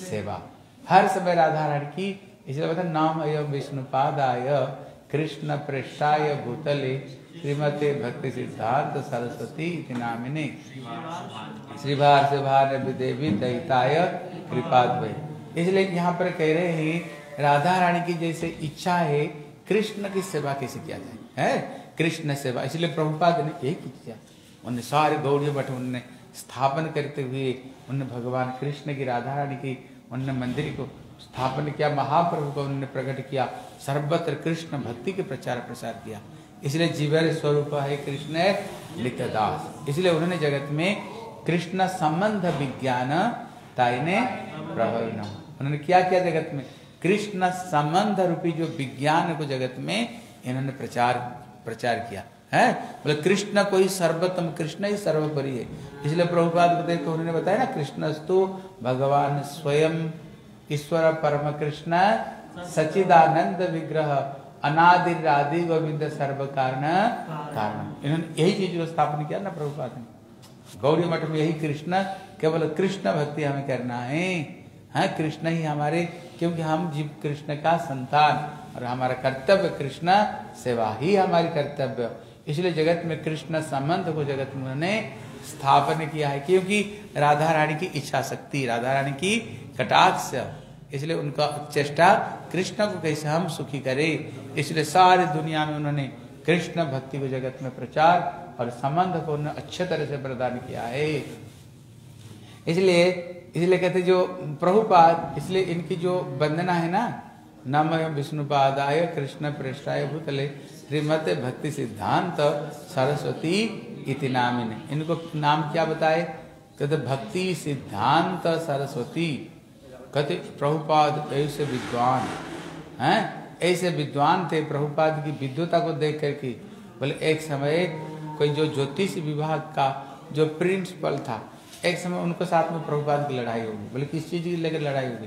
सेवा। हर समय राधा रानी की इसलिए बता नाम अय विष्णुपादाय, कृष्ण पृष्ठाय भूतले, श्रीमते भक्ति सिद्धांत सरस्वती नामिने। श्रीभार से भार देवी दयिताय, कृपाद्वय। इसलिए यहाँ पर कह रहे हैं, राधा रानी की जैसे इच्छा है, कृष्ण की सेवा कैसे किया जाए? है? कृष्ण सेवा। इसलिए प्रभुपाद ने एक किया। उन्हें सारे गौड़ी मठ उन्होंने स्थापन करते हुए उन्होंने भगवान कृष्ण की, राधा रानी की, उन्होंने मंदिर को स्थापन किया, महाप्रभु को उन्होंने प्रकट किया, सर्वत्र कृष्ण भक्ति के प्रचार प्रसार किया। इसलिए जीवर स्वरूप है कृष्ण लिखदास। इसलिए उन्होंने जगत में कृष्ण संबंध विज्ञान ताइने उन्होंने क्या किया जगत में? कृष्ण संबंध रूपी जो विज्ञान को जगत में इन्होंने प्रचार प्रचार किया। है? बोले, कृष्ण को ही सर्वोत्तम, कृष्ण ही सर्वोपरि है। इसलिए प्रभुपाद को देख उन्होंने बताया ना, कृष्णस्तु भगवान स्वयं ईश्वर परम कृष्ण सचिदानंद विग्रह अनादि आदि गोविंद सर्व कारण। कारण इन्होंने यही चीज़ को स्थापन किया ना प्रभुपाद ने। गौरी मठ में यही कृष्ण, केवल कृष्ण भक्ति हमें करना है। हाँ कृष्ण ही हमारे, क्योंकि हम जीव कृष्ण का संतान, और हमारा कर्तव्य कृष्ण, सेवा ही हमारी कर्तव्य। इसलिए जगत में कृष्ण संबंध को जगत में उन्होंने स्थापन किया है, क्योंकि राधा रानी की इच्छा शक्ति, राधा रानी की कटाक्ष। इसलिए उनका चेष्टा कृष्ण को कैसे हम सुखी करें। इसलिए सारी दुनिया में उन्होंने कृष्ण भक्ति को जगत में प्रचार और संबंध को उन्होंने अच्छे तरह से प्रदान किया है। इसलिए इसलिए कहते जो प्रभुपाद, इसलिए इनकी जो वंदना है ना, नम विष्णुपादाय कृष्ण पृष्ठाय भूतले श्रीमत भक्ति सिद्धांत सरस्वती इति नामिने। इनको नाम क्या बताए? कहते भक्ति सिद्धांत सरस्वती। कहते, प्रभुपाद, ऐसे विद्वान। हैं? ऐसे विद्वान थे, प्रभुपाद की विद्वता को देख करके। बोले, एक समय कोई जो ज्योतिष विभाग का जो प्रिंसिपल था, एक समय उनके साथ में प्रभुपाद की लड़ाई होगी। बोले, किस चीज़ की लेकर लड़ाई होगी?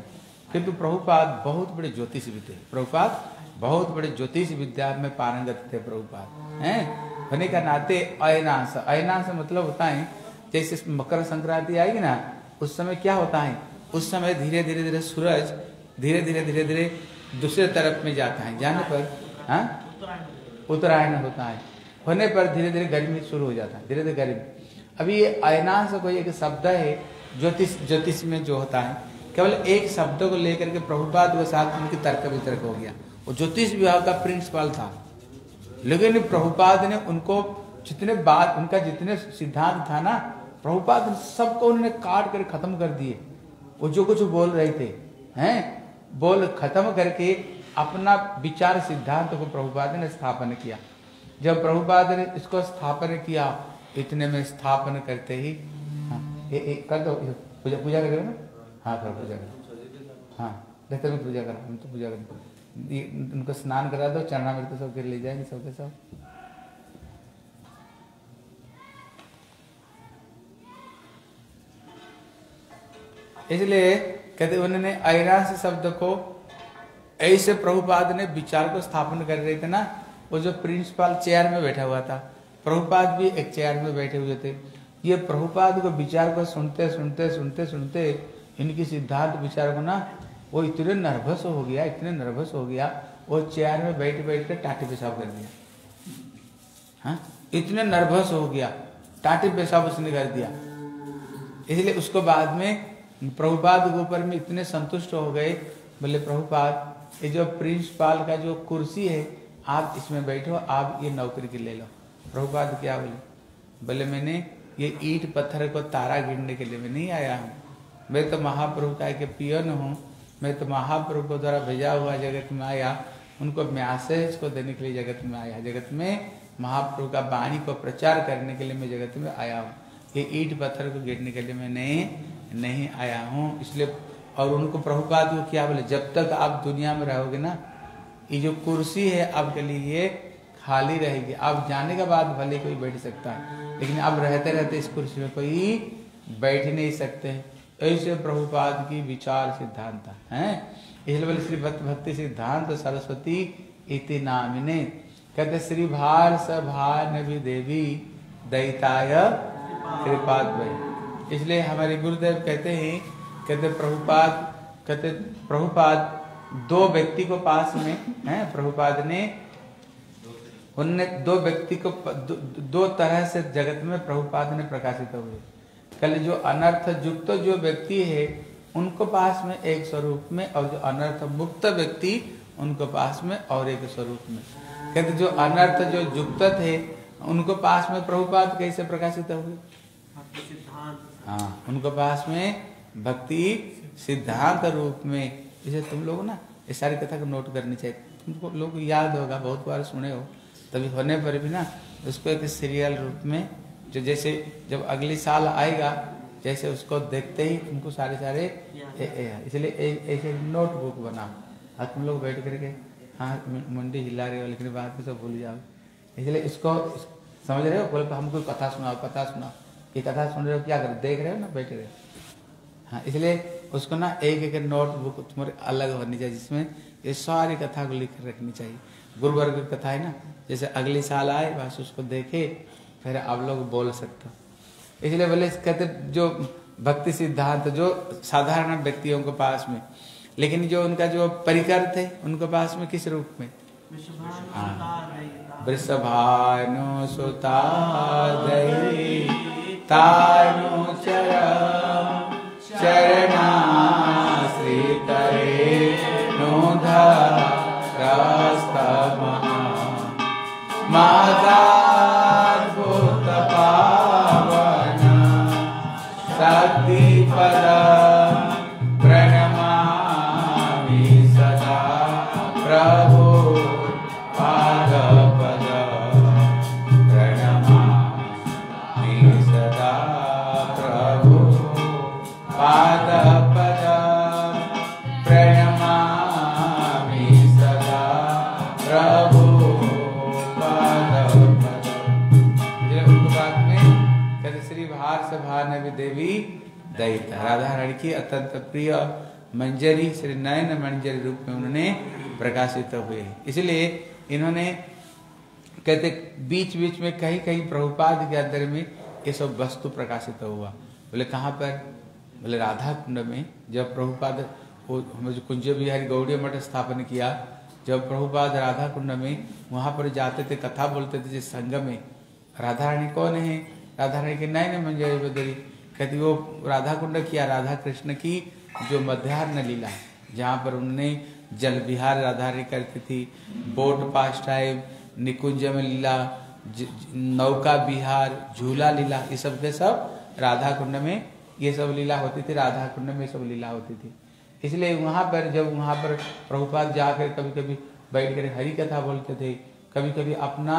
किंतु प्रभुपाद बहुत बड़े ज्योतिष भी थे। प्रभुपाद बहुत बड़े ज्योतिष विद्या में पारंगत थे, प्रभुपाद। हैं? होने का नाते अयनाश। अयनाश मतलब होता है, जैसे मकर संक्रांति आएगी ना, उस समय क्या होता है? उस समय धीरे धीरे धीरे सूरज धीरे धीरे धीरे धीरे दूसरे तरफ़ में जाता है। जाने पर हाँ? उत्तरायण होता है। होने पर धीरे धीरे गर्मी शुरू हो जाता है। धीरे धीरे गर्मी। अभी ये अयनाश कोई एक शब्द है, ज्योतिष ज्योतिष में जो होता है, केवल एक शब्द को लेकर के प्रभुपाद के साथ उनकी तर्क वितर्क हो गया। वो ज्योतिष विभाग का प्रिंसिपल था। लेकिन प्रभुपाद ने उनको जितने बात, उनका जितने सिद्धांत था ना, प्रभुपाद सबको उन्होंने काट कर खत्म कर दिए। वो जो कुछ बोल रहे थे हैं? बोल खत्म करके अपना विचार सिद्धांत को प्रभुपाद ने स्थापन किया। जब प्रभुपाद ने इसको स्थापन किया इतने में स्थापन करते ही हाँ ये, ये कर दो पूजा पूजा करेगा ना? हाँ करो पूजा करो। हाँ देखते में पूजा करो हम तो पूजा करें उनको स्नान करा दो चरणामृत तो सबके ले जाएँगे सबके सब। इसलिए कहते उन्होंने ऐरास शब्द को, ऐसे प्रभुपाद ने विचार को स्थापन कर रहे थे ना, वो जो प्रिंसिपल चेयर में बैठा हुआ था, प्रभुपाद भी एक चेयर में बैठे हुए थे। ये प्रभुपाद को विचार को सुनते सुनते सुनते सुनते इनकी सिद्धांत विचार को ना, वो इतने नर्वस हो गया, इतने नर्वस हो गया, वो चेयर में बैठ बैठ कर टाटी पेशाब कर दिया। हाँ? इतने नर्वस हो गया, टाटी पेशाब उसने कर दिया। इसलिए उसको बाद में प्रभुपाद के ऊपर में इतने संतुष्ट हो गए, बोले, प्रभुपाद, ये जो प्रिंसिपाल का जो कुर्सी है, आप इसमें बैठो, आप ये नौकरी के ले लो. प्रभुपाद क्या बोले? बोले, मैंने ये ईट पत्थर को तारा गिरने के लिए मैं नहीं आया हूँ। मैं तो महाप्रभु का एक पियन हूँ। मैं तो महाप्रभु को द्वारा भेजा हुआ जगत में आया। उनको मैसेज को देने के लिए जगत में आया। जगत में महाप्रभु का वाणी को प्रचार करने के लिए मैं जगत में आया हूँ। ये ईट पत्थर को गिरने के लिए मैं नहीं नहीं आया हूँ, इसलिए, और उनको प्रभुपाद को क्या बोले, जब तक आप दुनिया में रहोगे ना, ये जो कुर्सी है आपके लिए ये खाली रहेगी। आप जाने के बाद भले कोई बैठ सकता है, लेकिन अब रहते रहते इस कुर्सी में कोई बैठ नहीं सकते। ऐसे प्रभुपाद की विचार सिद्धांत है। इसलिए बोले श्री भक्त सिद्धांत सरस्वती इति नामिने, कहते, श्री भार सभान देवी कृपाद भाई इसलिए हमारे गुरुदेव कहते हैं कहते प्रभुपाद कहते प्रभुपाद दो व्यक्ति को पास में है प्रभुपाद ने उनने दो व्यक्ति को दो, दो तरह से जगत में प्रभुपाद ने प्रकाशित हुए। कल जो अनर्थ युक्त जो व्यक्ति है उनको पास में एक स्वरूप में और जो अनर्थ मुक्त व्यक्ति उनको पास में और एक स्वरूप में। कहते जो अनर्थ जो युक्त थे उनको पास में प्रभुपाद कैसे प्रकाशित हुए? हाँ उनके पास में भक्ति सिद्धांत रूप में। जैसे तुम लोग ना, ये सारी कथा को नोट करनी चाहिए। तुमको लोग याद होगा, बहुत बार सुने हो। तभी होने पर भी ना, उसको एक सीरियल रूप में जो जैसे जब अगले साल आएगा, जैसे उसको देखते ही तुमको सारे सारे इसलिए ऐसे नोटबुक बनाओ। और तुम लोग बैठ करके हाँ मुंडी हिला रहे हो, लेकिन बाद में सब भूल जाओ। इसलिए इसको, समझ रहे हो? बोले, हमको कथा सुनाओ कथा सुनाओ। ये कथा सुन रहे हो क्या कर देख रहे हो ना बैठ रहे हो। हाँ इसलिए उसको ना एक एक नोटबुक तुम्हारे अलग होनी चाहिए जिसमें ये सारी कथा को लिख रखनी चाहिए। गुरुवर्ग की कथा है ना जैसे अगले साल आए बस उसको देखे फिर आप लोग बोल सकते हो। इसलिए बोले कहते जो भक्ति सिद्धांत जो साधारण व्यक्तियों के पास में लेकिन जो उनका जो परिकर थे उनके पास में किस रूप में? वृषभानु सुता तानुचर चरणाश्रितरे श्रीतरे नो माता राधा रानी की अत्यंत प्रिय मंजरी, श्री नयन मंजरी रूप में उन्होंने प्रकाशित हुए। इसलिए इन्होंने कहते बीच बीच में कहीं कहीं प्रभुपाद के अंदर में ये सब वस्तु प्रकाशित हुआ। बोले, कहाँ पर? बोले राधा कुंड में। जब प्रभुपाद कुंज बिहारी गौड़ी मठ स्थापन किया, जब प्रभुपाद राधा कुंड में वहाँ पर जाते थे, कथा बोलते थे, जिस संघ में। राधा रानी कौन है? राधा रानी के नयन मंजरी बदरी कहती वो राधा कुंड किया राधा कृष्ण की जो मध्यान्ह लीला, जहाँ पर उन्होंने जल विहार राधा रानी करती थी, बोट पास टाइम निकुंज में लीला नौका विहार, झूला लीला, ये सब के सब राधा कुंड में ये सब लीला होती थी राधा कुंड में सब लीला होती थी। इसलिए वहाँ पर जब वहाँ पर प्रभुपाद जाकर कभी कभी बैठ कर हरी कथा बोलते थे कभी कभी अपना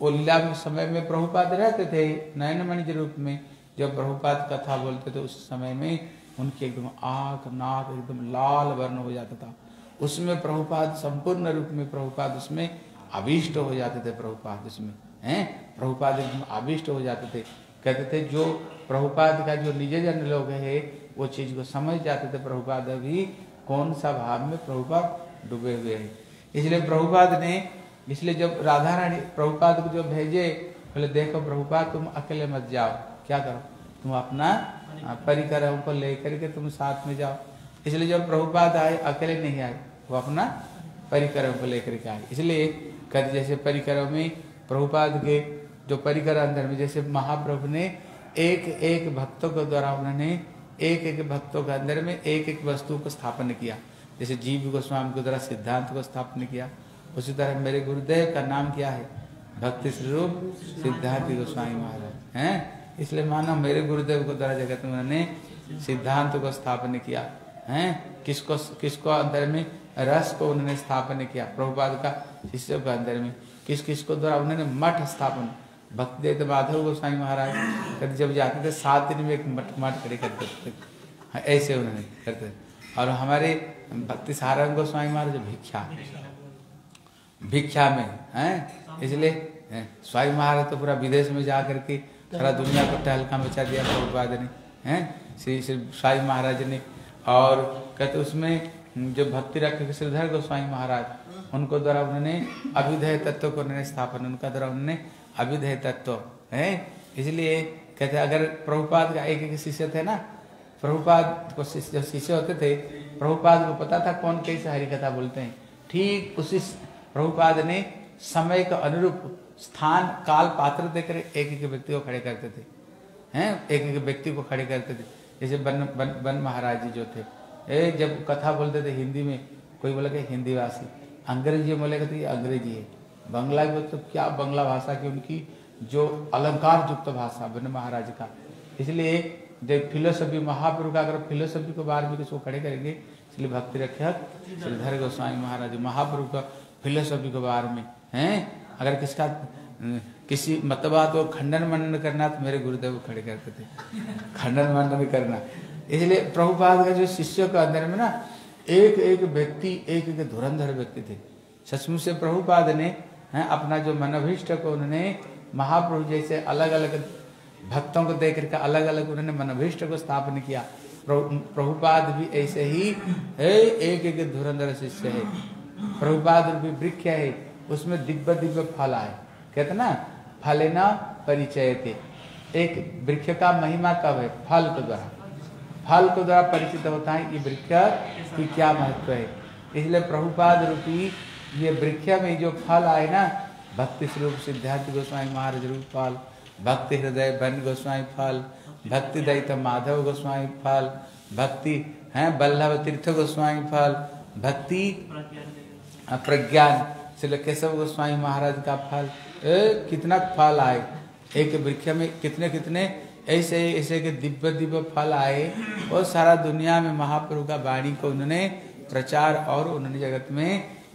वो लीला समय में प्रभुपाद रहते थे नयन मणि के रूप में जब प्रभुपाद कथा बोलते थे, उस समय में उनकी एकदम आँख, नाक एकदम लाल वर्ण हो जाता था। उसमें प्रभुपाद संपूर्ण रूप में, प्रभुपाद उसमें अभिष्ट हो जाते थे, प्रभुपाद उसमें, हैं? प्रभुपाद एकदम अभिष्ट हो जाते थे। कहते थे, जो प्रभुपाद का जो निज जन लोग है, वो चीज़ को समझ जाते थे, प्रभुपाद अभी कौन सा भाव में प्रभुपाद डूबे हुए हैं। इसलिए प्रभुपाद ने, इसलिए जब राधा रानी प्रभुपाद को जो भेजे, बोले, देखो प्रभुपाद, तुम अकेले मत जाओ। क्या करो? तुम अपना परिकर को लेकर के तुम साथ में जाओ। इसलिए जब प्रभुपाद आए अकेले नहीं आए वो अपना परिकर को लेकर के आए। इसलिए कहते जैसे परिकर में प्रभुपाद के जो परिकर अंदर में जैसे महाप्रभु ने एक एक भक्तों के द्वारा उन्होंने एक एक भक्तों के अंदर में एक एक वस्तु को स्थापन किया। जैसे जीव गोस्वामी के द्वारा सिद्धांत को स्थापन किया। उसी तरह मेरे गुरुदेव का नाम क्या है? भक्ति स्वरूप सिद्धार्थ गोस्वामी महाराज। हैं? इसलिए मानो मेरे गुरुदेव को द्वारा जगत में उन्होंने सिद्धांत को स्थापन किया हैं? किसको किसको अंदर में रस को उन्होंने स्थापन किया प्रभुपाद का शिष्य के अंदर में। किस किस को द्वारा उन्होंने मठ स्थापन? भक्ति देव माधव गोस्वामी महाराज कभी जब जाते थे सात दिन में एक मठ मठ खड़े करते थे। हाँ, ऐसे उन्होंने करते और हमारे भक्ति सारंग गोस्वामी महाराज भिक्षा भिक्षा में हैं? इसलिए स्वामी महाराज तो पूरा विदेश में जा करके सारा दुनिया को टहलका मचा दिया प्रभुपाद ने, हैं? श्री श्री स्वामी महाराज ने। और कहते उसमें जो भक्ति रखे श्रीधर गोस्वामी महाराज, उनको द्वारा उन्होंने अभिधेय तत्व को उन्होंने स्थापन, उनका द्वारा उन्होंने अभिधेय तत्व, है? इसलिए कहते अगर प्रभुपाद का एक एक शिष्य थे ना, प्रभुपाद को जो शिष्य होते थे, प्रभुपाद को पता था कौन कैसे हरि कथा बोलते हैं। ठीक उसी प्रभुपाद ने समय के अनुरूप स्थान, काल पात्र देकर एक एक व्यक्ति को खड़े करते थे। हैं? एक एक व्यक्ति को खड़े करते थे। जैसे बन बन बन महाराज जी जो थे। ए, जब कथा बोलते थे हिंदी में, कोई बोला कि हिंदी भाषी अंग्रेज़ी बोलेगा तो ये अंग्रेज़ी है। बंगला में तो क्या बंगला भाषा की उनकी जो अलंकार युक्त भाषा, बन महाराज का। इसलिए जब फिलोसफी महाप्रभु का अगर फिलोसफी के बारे में किसी को खड़े करेंगे, इसलिए भक्ति रक्षक श्रीधर गोस्वामी महाराज महाप्रभु का फिलोसफी के बारे में। हैं? अगर किसका अ, किसी मतवाद को खंडन मंडन करना तो मेरे गुरुदेव खड़े करते थे। खंडन मंडन करना। इसलिए प्रभुपाद का जो शिष्यों के अंदर में ना एक एक व्यक्ति एक एक धुरंधर व्यक्ति थे। सचमुच से प्रभुपाद ने हैं, अपना जो मनोभीष्ट को उन्होंने महाप्रभु जैसे अलग अलग भक्तों को देख करके अलग अलग उन्होंने मनोभीष्ट को स्थापन किया। प्रभु- प्रभुपाद भी ऐसे ही है एक एक धुरंधर शिष्य है। प्रभुपाद रूपी वृक्ष है। उसमें दिव्य दिव्य फल आए। कहते ना फले न परिचय थे एक वृक्ष का महिमा कब है? फल के द्वारा। फल के द्वारा परिचित होता है ये वृक्ष की क्या महत्व है। इसलिए प्रभुपाद रूपी ये वृक्ष में जो फल आए ना भक्ति स्वरूप सिद्धार्थ गोस्वामी महाराज रूप फल भक्ति हृदय बन गोस्वामी फल भक्ति दैत माधव गोस्वामी फल भक्ति है बल्लभ तीर्थ गोस्वामी फल भक्ति प्रज्ञान। श्री केशव गोस्वामी महाराज का फल ए, कितना फल आए। एक वृक्ष में कितने कितने ऐसे ऐसे के दिव्य दिव्य फल आए और सारा दुनिया में महाप्रभु का वाणी को उन्होंने प्रचार और उन्होंने जगत में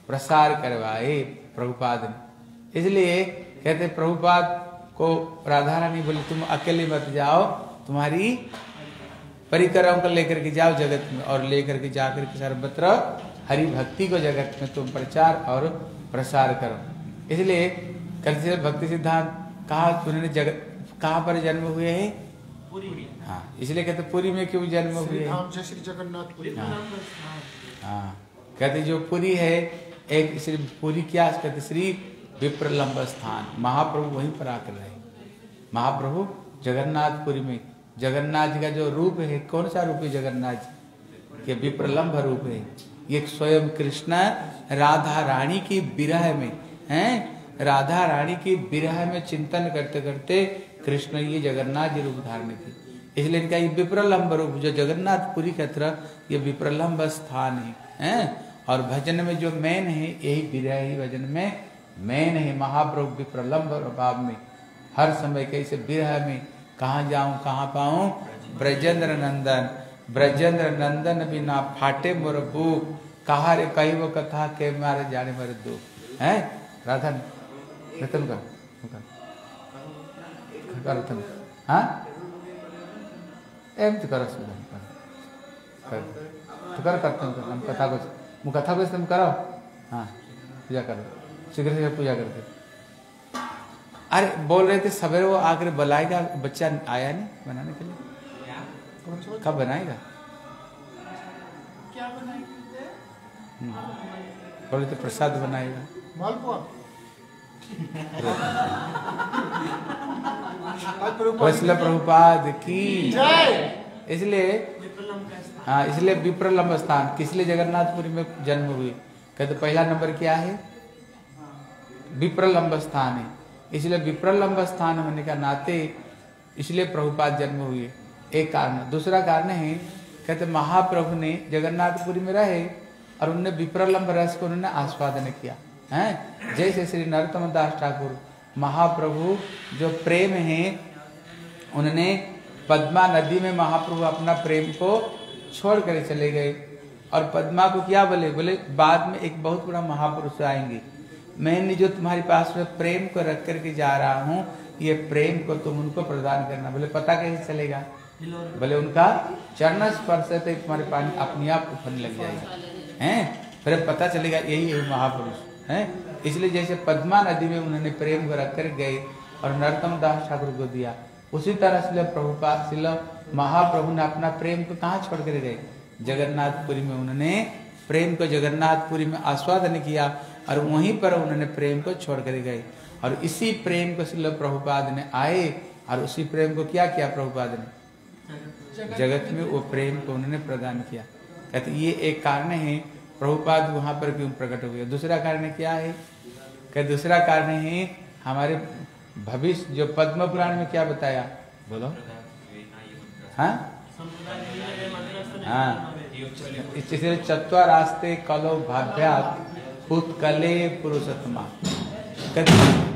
प्रसार करवाए प्रभुपाद ने। इसलिए कहते प्रभुपाद को राधा रानी बोली तुम अकेले मत जाओ तुम्हारी परिक्रम को लेकर के जाओ जगत में और लेकर के जाकर के सर्वत्र हरि भक्ति को जगत में तुम प्रचार और प्रसार करो। इसलिए कहते हैं भक्ति सिद्धांत कहा उन्होंने जगत कहाँ पर जन्म हुए हैं? पूरी हाँ इसलिए कहते पुरी में क्यों जन्म हुए श्री हैं धाम से श्री जगन्नाथपुरी हाँ। हाँ कहते जो पुरी है एक श्री पुरी क्या कहते श्री विप्रलंब स्थान। महाप्रभु वहीं पर आकर रहे। महाप्रभु जगन्नाथपुरी में। जगन्नाथ जी का जो रूप है कौन सा रूप है जगन्नाथ? जी ये विप्रलंब रूप है। ये स्वयं कृष्ण राधा रानी की विरह में, हैं? राधा रानी की विरह में चिंतन करते करते कृष्ण ये जगन्नाथ जी रूप धारण की। इसलिए इनका ये विप्रलंब रूप, जो जगन्नाथपुरी का तरह ये विप्रलम्ब स्थान है, हैं? और भजन में जो मैन है, यही विरह ही भजन में मैन है, महाप्रभु विप्रलम्ब भाव में। हर समय कैसे विरह में कहाँ जाऊँ, कहाँ पाऊँ? ब्रजेंद्र नंदन। ब्रजेंद्र नंदन बिना फाटे मोर बुक कहा रे कही वो कथा के मारे जाने मारे दुख। है? राधन रतन कर, रतन। हाँ? करो सुधन कर। तो कर, करते हम कथा मु कथा तुम करो हाँ पूजा करो। शीघ्र पूजा करते अरे, बोल रहे थे, सवेरे वो आकर बुलाएगा बच्चा आया नहीं बनाने के लिए? कब बनाएगा? क्या बनाएँगे? हम्म। बोले तो प्रसाद बनाएगा। मालपुआ। प्रभुपाद की। इसलिए हाँ इसलिए विप्रलम्ब स्थान। किस लिए जगन्नाथपुरी में जन्म हुए? कहते पहला नंबर क्या है? विप्रलम्ब स्थान है। इसलिए विप्रलम्ब स्थान होने का नाते इसलिए प्रभुपाद जन्म हुए। एक कारण दूसरा कारण है, कहते महाप्रभु ने जगन्नाथपुरी में रहे और उनने विप्रलम्ब रस को उन्होंने आस्वादन किया, है? जैसे श्री नरोत्तम दास ठाकुर, महाप्रभु जो प्रेम है, उन्होंने पद्मा नदी में महाप्रभु अपना प्रेम को छोड़ कर चले गए और पद्मा को क्या बोले? बोले, बाद में एक बहुत बड़ा महापुरुष आएँगे। मैंने जो तुम्हारे पास में प्रेम को रख करके जा रहा हूँ, ये प्रेम को तुम उनको प्रदान करना। बोले, पता कैसे चलेगा? बोले उनका चरण स्पर्श से तुम्हारे पानी अपने आप उफरने लग जाएगा। हैं? फिर पता चलेगा यही है महापुरुष। हैं? इसलिए जैसे पद्मा नदी में उन्होंने प्रेम को रख कर गए और नरतम दास ठाकुर को दिया, उसी तरह से प्रभुपाद शिल महाप्रभु ने अपना प्रेम को कहाँ छोड़ कर गए? जगन्नाथपुरी में उन्होंने प्रेम को जगन्नाथपुरी में आस्वादन किया और वहीं पर उन्होंने प्रेम को छोड़ कर गए। और इसी प्रेम को श्रील प्रभुपाद ने आए और उसी प्रेम को क्या किया प्रभुपाद ने? जगत में वो प्रेम को उन्होंने प्रदान किया। कहते ये एक कारण है, प्रभुपाद वहाँ पर क्यों प्रकट हुए दूसरा कारण क्या है? कहते दूसरा कारण है, हमारे भविष्य, जो पद्म पुराण में क्या बताया? बोलो। हाँ? हाँ। इसलिए चतुरास्ते कलो भाभ्यात उत्कले पुरुषोत्तमा।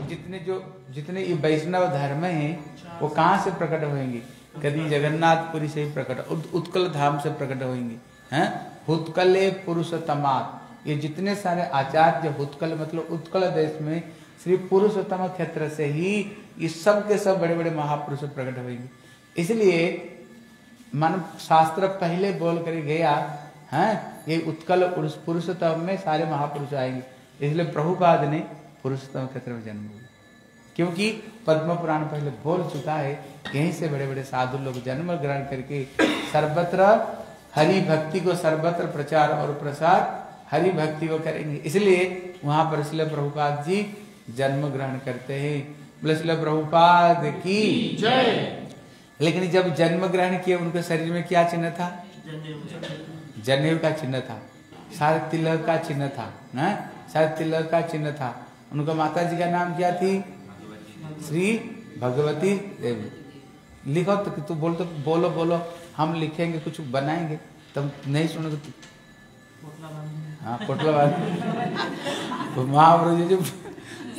जितने जो, जितने ये वैष्णव धर्म है, वो कहाँ से प्रकट होंगे कभी जगन्नाथपुरी से ही प्रकट उत, उत्कल धाम से प्रकट होंगे हैं? उत्कले पुरुषोत्तमात ये जितने सारे आचार्य उत्कल मतलब उत्कल देश में श्री पुरुषोत्तम क्षेत्र से ही ये सब के सब बड़े बड़े महापुरुष प्रकट होंगे। इसलिए मन शास्त्र पहले बोल कर गया है? ये उत्कल पुरुष पुरुषोत्तम में सारे महापुरुष आएँगे। इसलिए प्रभुपाद ने पुरुषोत्तम क्षेत्र में जन्म हुआ क्योंकि पद्म पुराण पहले बोल चुका है यहीं से बड़े बड़े साधु लोग जन्म ग्रहण करके सर्वत्र हरि भक्ति को सर्वत्र प्रचार और प्रसार हरि भक्ति को करेंगे। इसलिए वहाँ पर इसलिए प्रभुपाद जी जन्म ग्रहण करते हैं। बोले प्रभुपाद की जय। लेकिन जब जन्म ग्रहण किए उनके शरीर में क्या चिन्ह था? जनेऊ का चिन्ह था। शायद तिलक का चिन्ह था, ना? शायद तिलक का चिन्ह था। उनका माता जी का नाम क्या थी? श्री भगवती देवी। लिखो तो तू बोल तो बोलो बोलो। हम लिखेंगे, कुछ बनाएँगे। तुम नहीं सुनोगे तो हाँ पोटला बाँध। महाप्रभु जी जो,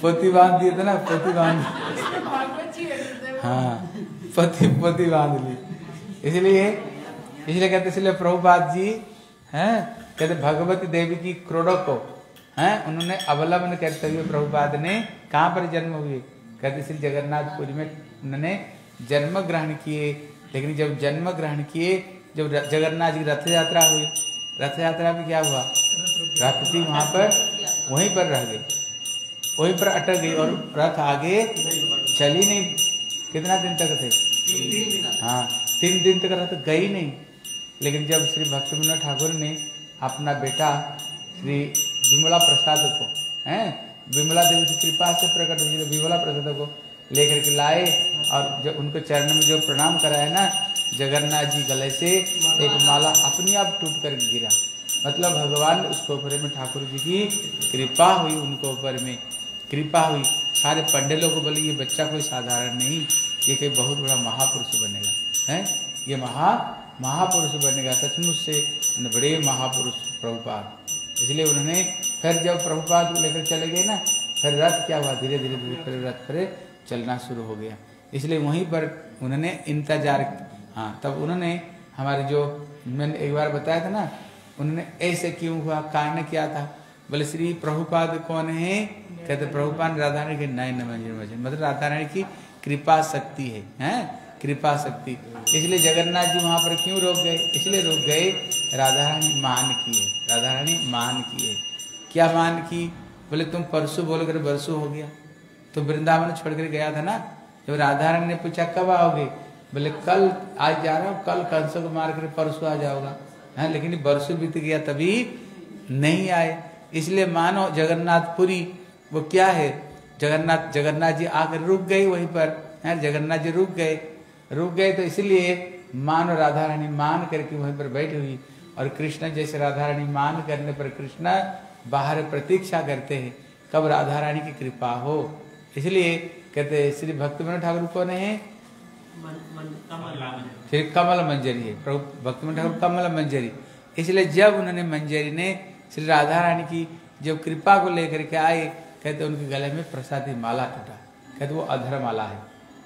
पोती बाँध दिए थे ना, पोती बाँध। हाँ पति पति बाँध ली। इसलिए इसलिए कहते, इसलिए प्रभुपाद जी, हैं, कहते, भगवती देवी की क्रोड़ों को, हैं, उन्होंने अवलंबन करते हुए प्रभुपाद ने कहाँ पर जन्म हुए? कहते श्री जगन्नाथपुरी में उन्होंने जन्म ग्रहण किए। लेकिन जब जन्म ग्रहण किए, जब जगन्नाथ जी रथ यात्रा हुई रथ यात्रा में क्या हुआ? रथ थी वहाँ पर, वहीं पर रह गई। वहीं पर अटक गई और रथ आगे चली नहीं। कितना दिन तक थे? हाँ तीन दिन तक रथ गई नहीं। लेकिन जब श्री भक्ति विनोद ठाकुर ने अपना बेटा श्री विमला प्रसाद को, हैं विमला देवी की कृपा से प्रकट हुई विमला प्रसाद को लेकर के लाए और जब उनको चरण में जो प्रणाम कराया ना, जगन्नाथ जी गले से एक माला अपने आप टूट कर गिरा। मतलब भगवान उसके ऊपर में ठाकुर जी की कृपा हुई, उनको ऊपर में कृपा हुई। सारे पंडे लोग को बोले, ये बच्चा कोई साधारण नहीं, ये कोई बहुत बड़ा महापुरुष बनेगा। है? ये महा, महापुरुष बनेगा, सचमुच से, बड़े महापुरुष, प्रभुपाद। इसलिए उन्होंने फिर जब प्रभुपाद लेकर चले गए ना, फिर रथ क्या हुआ? धीरे धीरे धीरे, फिर रथ फिर चलना शुरू हो गया। इसलिए वहीं पर उन्होंने इंतज़ार हाँ तब उन्होंने हमारे जो मैंने एक बार बताया था ना, उन्होंने ऐसे क्यों हुआ? कारण क्या था? बोले, श्री प्रभुपाद कौन है? कहते, प्रभुपाद राधा रानी के नए नमन मतलब राधा रानी की कृपा शक्ति है, हैं? कृपा शक्ति। इसलिए जगन्नाथ जी वहाँ पर क्यों रोक गए? इसलिए रोक गए राधा रानी मान की है। राधा रानी मान की है। क्या मान की? बोले, तुम परसों बोल कर बरसों हो गया। तो वृंदावन छोड़ कर गया था ना? जब राधा रानी ने पूछा, कब आओगे? बोले, कल, आज जा रहा हूँ, कल कंसों को मार कर परसों आ जाओगा है, लेकिन बरसों बीत गया, तभी नहीं आए। इसलिए मानो जगन्नाथपुरी, वो क्या है? जगन्नाथ जगन्नाथ जी आकर रुक गए वहीं पर। है, जगन्नाथ जी रुक गए। रुक गए तो इसलिए मानो राधा रानी मान करके वहीं पर बैठी हुई। और कृष्ण जैसे राधा रानी मान करने पर कृष्ण बाहर प्रतीक्षा करते हैं कब राधा रानी की कृपा हो? इसलिए कहते श्री भक्ति ठाकुर कौन है? फिर कमल मंजरी है प्रभु भक्ति ठाकुर कमल मंजरी। इसलिए जब उन्होंने मंजरी ने श्री राधा रानी की जब कृपा को लेकर के आए कहते उनके गले में प्रसादी माला टूटा। कहते वो अधर माला है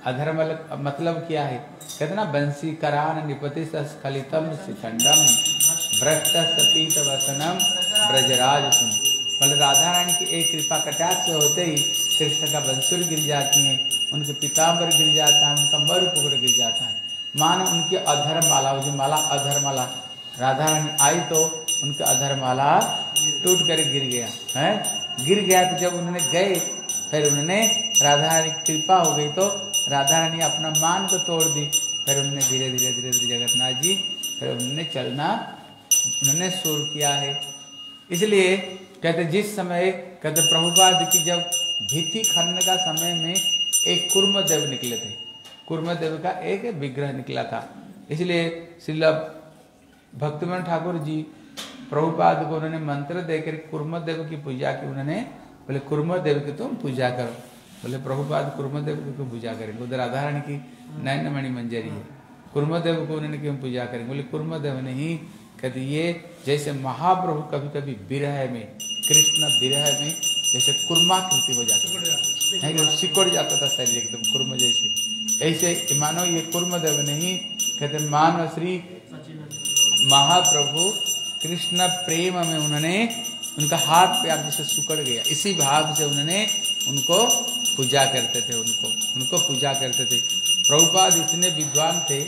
अधर मतलब क्या है? कहते ना बंसी करान निपति स्खलितम शिखंडम भ्रष्ट सपीत वसनम। ब्रजराज सुन मतलब राधा रानी की एक कृपा कटाक्ष होते ही कृष्ण का बंसुर गिर जाती है, उनके पिताम्बर गिर जाता है, उनका मर पुकुर गिर जाता है। मानो उनकी अधर माला जो माला अधर माला राधा रानी आई तो उनका अधर माला टूट कर गिर गया, है? गिर गया तो जब उन्होंने गए, फिर उन्होंने राधा रानी कृपा हो गई तो राधा रानी अपना मान को तोड़ दी, फिर उन्होंने धीरे धीरे धीरे धीरे जगन्नाथ जी, फिर उन्होंने चलना, उन्होंने सुर किया है। इसलिए कहते जिस समय, कहते प्रभुपाद की जब भित्ति खनन का समय में एक कुर्म देव निकले थे। कुर्म देव का एक विग्रह निकला था। इसलिए श्रील भक्तिमन ठाकुर जी, प्रभुपाद को उन्होंने मंत्र देकर कुर्म देव की पूजा की। उन्होंने बोले कुर्म देव की तुम पूजा करो। बोले, प्रभुपाद कुर्म देव की पूजा करेंगे? उधर राधारानी की नयन मणि मंजरी है। कुर्म देव को उन्होंने क्यों पूजा करेंगे? बोले कुर्म देव नहीं कहते ये, जैसे महाप्रभु कभी कभी विरह में, कृष्ण विरह में, जैसे कुर्माकृति हो जाता है कि सिकुड़ जाता था शरीर एकदम, कुर्म जैसे। ऐसे, मानो ये कुर्म देव नहीं, कहते मानो श्री महाप्रभु कृष्ण प्रेम में उन्होंने, उनका हाथ प्यार जैसे सुकड़ गया। इसी भाव से उन्होंने उनको पूजा करते थे, उनको उनको पूजा करते थे। प्रभुपाद इतने विद्वान थे